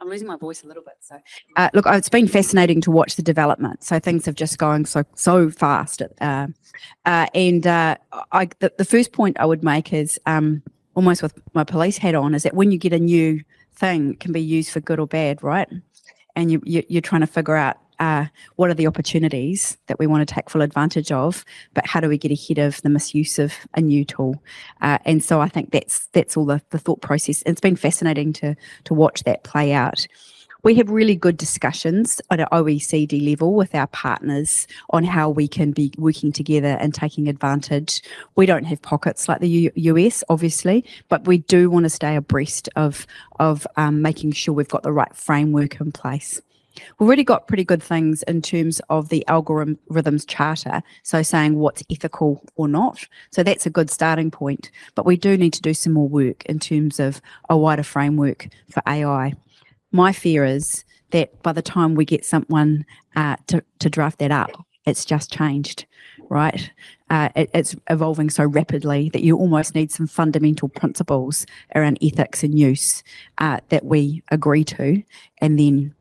S10: I'm losing my voice a little bit. So, uh, look, it's been fascinating to watch the development. So things have just going so so fast. Uh, uh, and uh, I, the, the first point I would make is um, almost with my police hat on is that when you get a new thing, it can be used for good or bad, right? And you, you you're trying to figure out uh, what are the opportunities that we want to take full advantage of, but how do we get ahead of the misuse of a new tool? Uh, and so I think that's that's all the, the thought process. It's been fascinating to to watch that play out. We have really good discussions at an OECD level with our partners on how we can be working together and taking advantage. We don't have pockets like the U- US, obviously, but we do want to stay abreast of of um, making sure we've got the right framework in place. We've already got pretty good things in terms of the algorithms charter, so saying what's ethical or not. So that's a good starting point. But we do need to do some more work in terms of a wider framework for AI. My fear is that by the time we get someone uh, to, to draft that up, it's just changed, right? Uh, it, it's evolving so rapidly that you almost need some fundamental principles around ethics and use uh, that we agree to, and then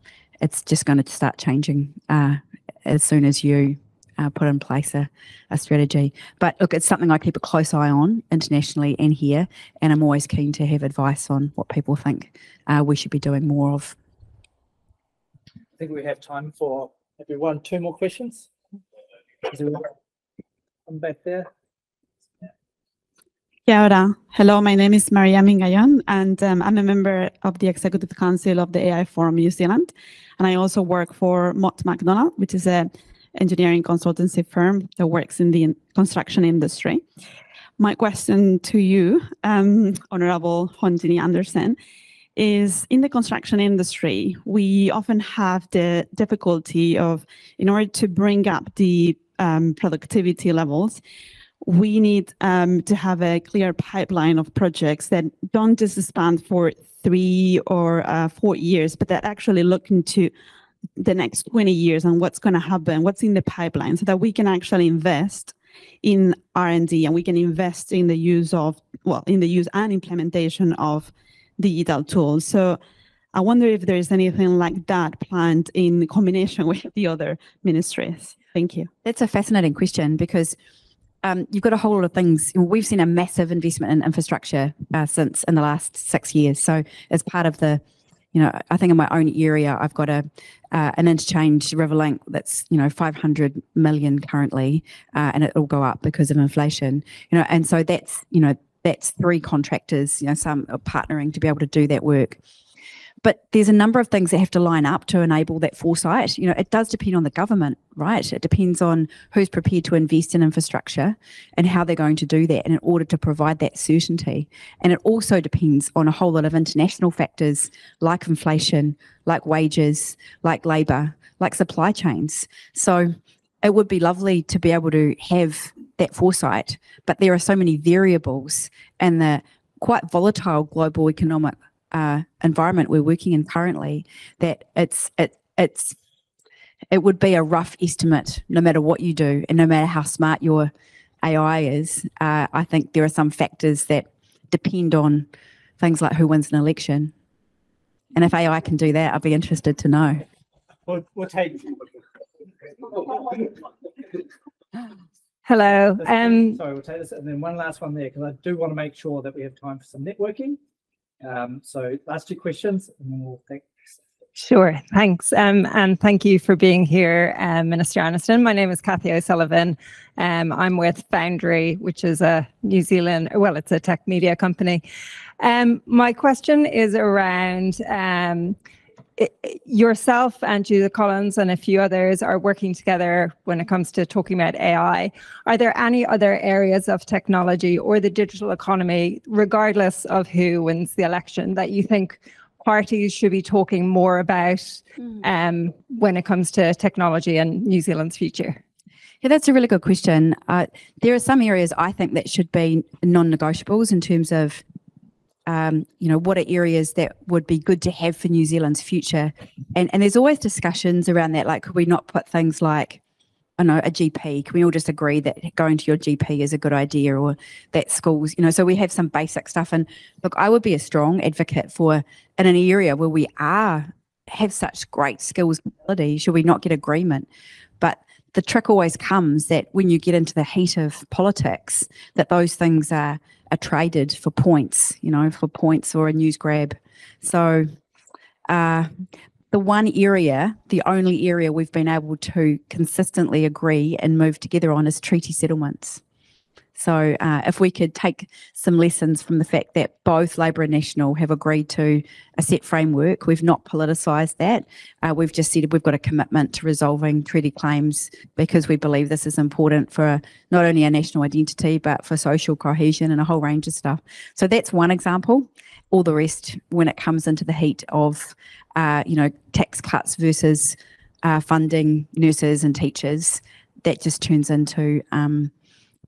S10: it's just going to start changing uh, as soon as you uh, put in place a, a strategy. But look, it's something I keep a close eye on internationally and here, and I'm always keen to have advice on what people think uh, we should be doing more of.
S3: I think we have time for maybe one, two more questions. One back there.
S13: Ora. Hello, my name is Maria Mingayon, and um, I'm a member of the Executive Council of the AI Forum New Zealand. And I also work for Mott MacDonald, which is an engineering consultancy firm that works in the construction industry. My question to you, um, Honorable Hon Ginny Andersen, is in the construction industry, we often have the difficulty of, in order to bring up the um, productivity levels, we need um, to have a clear pipeline of projects that don't just span for three or uh, four years, but that actually look into the next 20 years and what's going to happen, what's in the pipeline, so that we can actually invest in R&D and we can invest in the use of, well, in the use and implementation of digital tools. So I wonder if there is anything like that planned in combination with the other ministries. Thank you.
S10: That's a fascinating question because um, you've got a whole lot of things. We've seen a massive investment in infrastructure uh, since in the last six years. So as part of the, you know, I think in my own area, I've got a uh, an interchange Riverlink that's you know 500 million currently, uh, and it'll go up because of inflation. You know, and so that's you know that's three contractors. You know, some are partnering to be able to do that work. But there's a number of things that have to line up to enable that foresight. You know, it does depend on the government, right? It depends on who's prepared to invest in infrastructure and how they're going to do that in order to provide that certainty. And it also depends on a whole lot of international factors like inflation, like wages, like labour, like supply chains. So it would be lovely to be able to have that foresight, but there are so many variables and the quite volatile global economic uh, environment we're working in currently that it's it it's it would be a rough estimate no matter what you do and no matter how smart your AI is. Uh, I think there are some factors that depend on things like who wins an election. And if AI can do that, I'd be interested to know.
S3: We'll, we'll take.
S14: Hello.
S3: This-
S14: Um,
S3: Sorry, we'll take this, and then one last one there, because I do want to make sure that we have time for some networking. Um, so last two questions, and then we'll take.
S14: Sure, thanks. Um, and thank you for being here, um, Minister Andersen. My name is Kathy O'Sullivan. Um, I'm with Foundry, which is a New Zealand, well, it's a tech media company. Um, my question is around um, i- i- yourself and Judith Collins and a few others are working together when it comes to talking about AI. Are there any other areas of technology or the digital economy, regardless of who wins the election, that you think parties should be talking more about um, when it comes to technology and New Zealand's future?
S10: Yeah, that's a really good question. Uh, there are some areas I think that should be non-negotiables in terms of, um, you know, what are areas that would be good to have for New Zealand's future, and and there's always discussions around that. Like, could we not put things like, I know, a GP? Can we all just agree that going to your GP is a good idea, or that schools, you know? So we have some basic stuff, and look, I would be a strong advocate for in an area where we are have such great skills ability. Should we not get agreement? But the trick always comes that when you get into the heat of politics, that those things are are traded for points, you know, for points or a news grab. So uh, the one area, the only area we've been able to consistently agree and move together on is treaty settlements. So uh, if we could take some lessons from the fact that both Labor and National have agreed to a set framework, we've not politicised that. Uh, we've just said we've got a commitment to resolving treaty claims because we believe this is important for not only our national identity but for social cohesion and a whole range of stuff. So that's one example. All the rest, when it comes into the heat of, uh, you know, tax cuts versus uh, funding nurses and teachers, that just turns into um,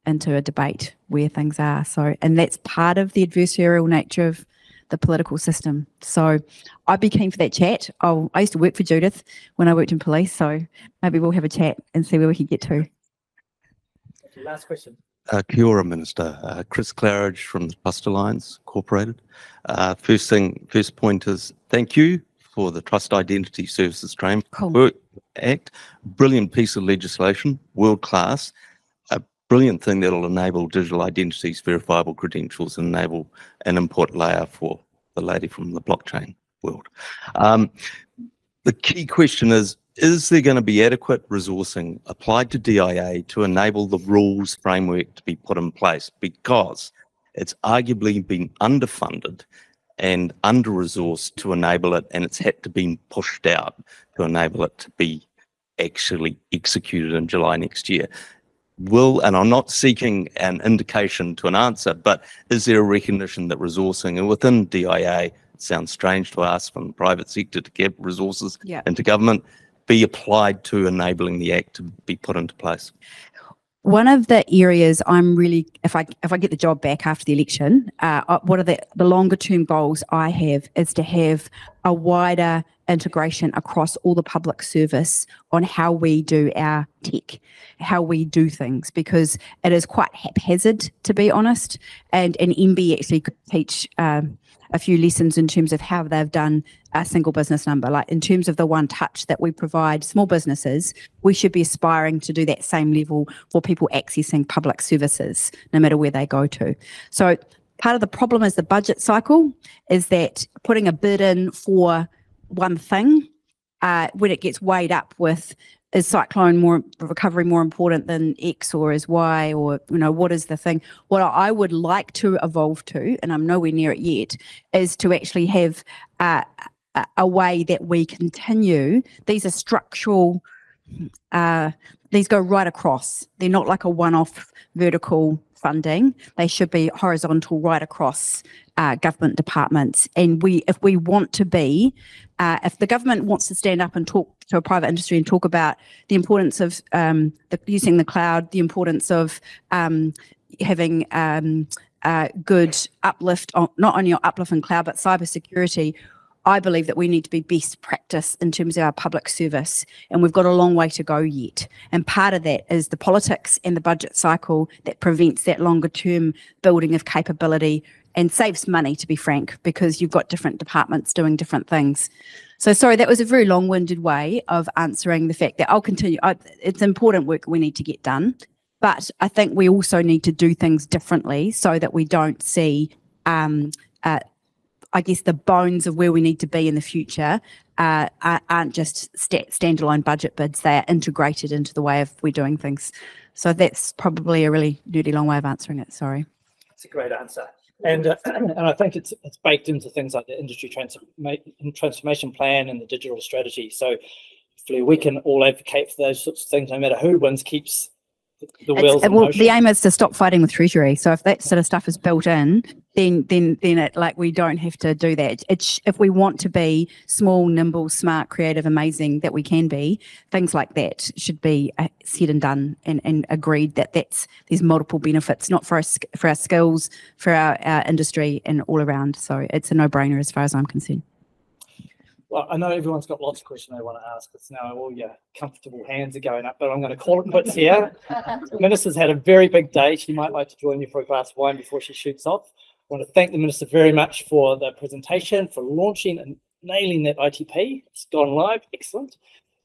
S10: into a debate where things are. So, and that's part of the adversarial nature of the political system. So, I'd be keen for that chat. I'll, I used to work for Judith when I worked in police, so maybe we'll have a chat and see where we can get to.
S3: Last question.
S15: Uh, Kia ora, Minister. Uh, Chris Claridge from the Trust Alliance Incorporated. Uh, first thing, first point is thank you for the Trust Identity Services Framework Act. Brilliant piece of legislation, world class. Brilliant thing that'll enable digital identities, verifiable credentials, and enable an import layer for the lady from the blockchain world. Um, the key question is is there going to be adequate resourcing applied to DIA to enable the rules framework to be put in place? Because it's arguably been underfunded and under resourced to enable it, and it's had to be pushed out to enable it to be actually executed in July next year. Will, and I'm not seeking an indication to an answer, but is there a recognition that resourcing and within DIA, it sounds strange to ask from the private sector to get resources
S10: Yeah.
S15: into government, be applied to enabling the act to be put into place?
S10: One of the areas I'm really, if I if I get the job back after the election, uh, uh, one of the the longer term goals I have is to have a wider integration across all the public service on how we do our tech, how we do things, because it is quite haphazard to be honest. And and MBIE actually could teach um, a few lessons in terms of how they've done a single business number. Like in terms of the one touch that we provide small businesses, we should be aspiring to do that same level for people accessing public services, no matter where they go to. So part of the problem is the budget cycle is that putting a bid in for one thing uh, when it gets weighed up with is cyclone more recovery more important than X or is Y or you know what is the thing? What I would like to evolve to, and I'm nowhere near it yet, is to actually have uh, a, way that we continue. These are structural. Uh, these go right across. They're not like a one-off vertical funding. They should be horizontal right across uh, government departments. And we, if we want to be, uh, if the government wants to stand up and talk to a private industry and talk about the importance of um, the, using the cloud, the importance of um, having um, uh, good uplift, on, not only your uplift in cloud, but cybersecurity, I believe that we need to be best practice in terms of our public service, and we've got a long way to go yet. And part of that is the politics and the budget cycle that prevents that longer term building of capability and saves money, to be frank, because you've got different departments doing different things. So, sorry, that was a very long winded way of answering the fact that I'll continue. I, it's important work we need to get done. but I think we also need to do things differently so that we don't see, um, uh, I guess, the bones of where we need to be in the future uh, are- aren't just sta- standalone budget bids; they are integrated into the way of we're doing things. So that's probably a really nerdy long way of answering it. Sorry.
S3: It's a great answer. And, uh, and I think it's, it's baked into things like the industry transforma- transformation plan and the digital strategy. So hopefully we can all advocate for those sorts of things, no matter who wins, keeps the
S10: uh, well, the aim is to stop fighting with Treasury. So if that sort of stuff is built in, then then then it like we don't have to do that. It's if we want to be small, nimble, smart, creative, amazing that we can be, things like that should be uh, said and done and, and agreed that that's there's multiple benefits, not for our sk- for our skills, for our, our industry, and all around. So it's a no brainer as far as I'm concerned.
S3: Well, I know everyone's got lots of questions they want to ask. It's now all your comfortable hands are going up, but I'm going to call it quits here. The Minister's had a very big day. She might like to join me for a glass of wine before she shoots off. I want to thank the Minister very much for the presentation, for launching and nailing that ITP. It's gone live. Excellent.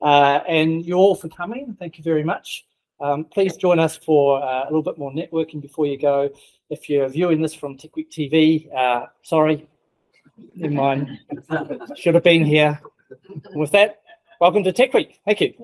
S3: Uh, and you all for coming. Thank you very much. Um, please join us for uh, a little bit more networking before you go. If you're viewing this from Tech Week TV, uh, sorry, never mind. Should have been here. With that, welcome to Tech Week. Thank you.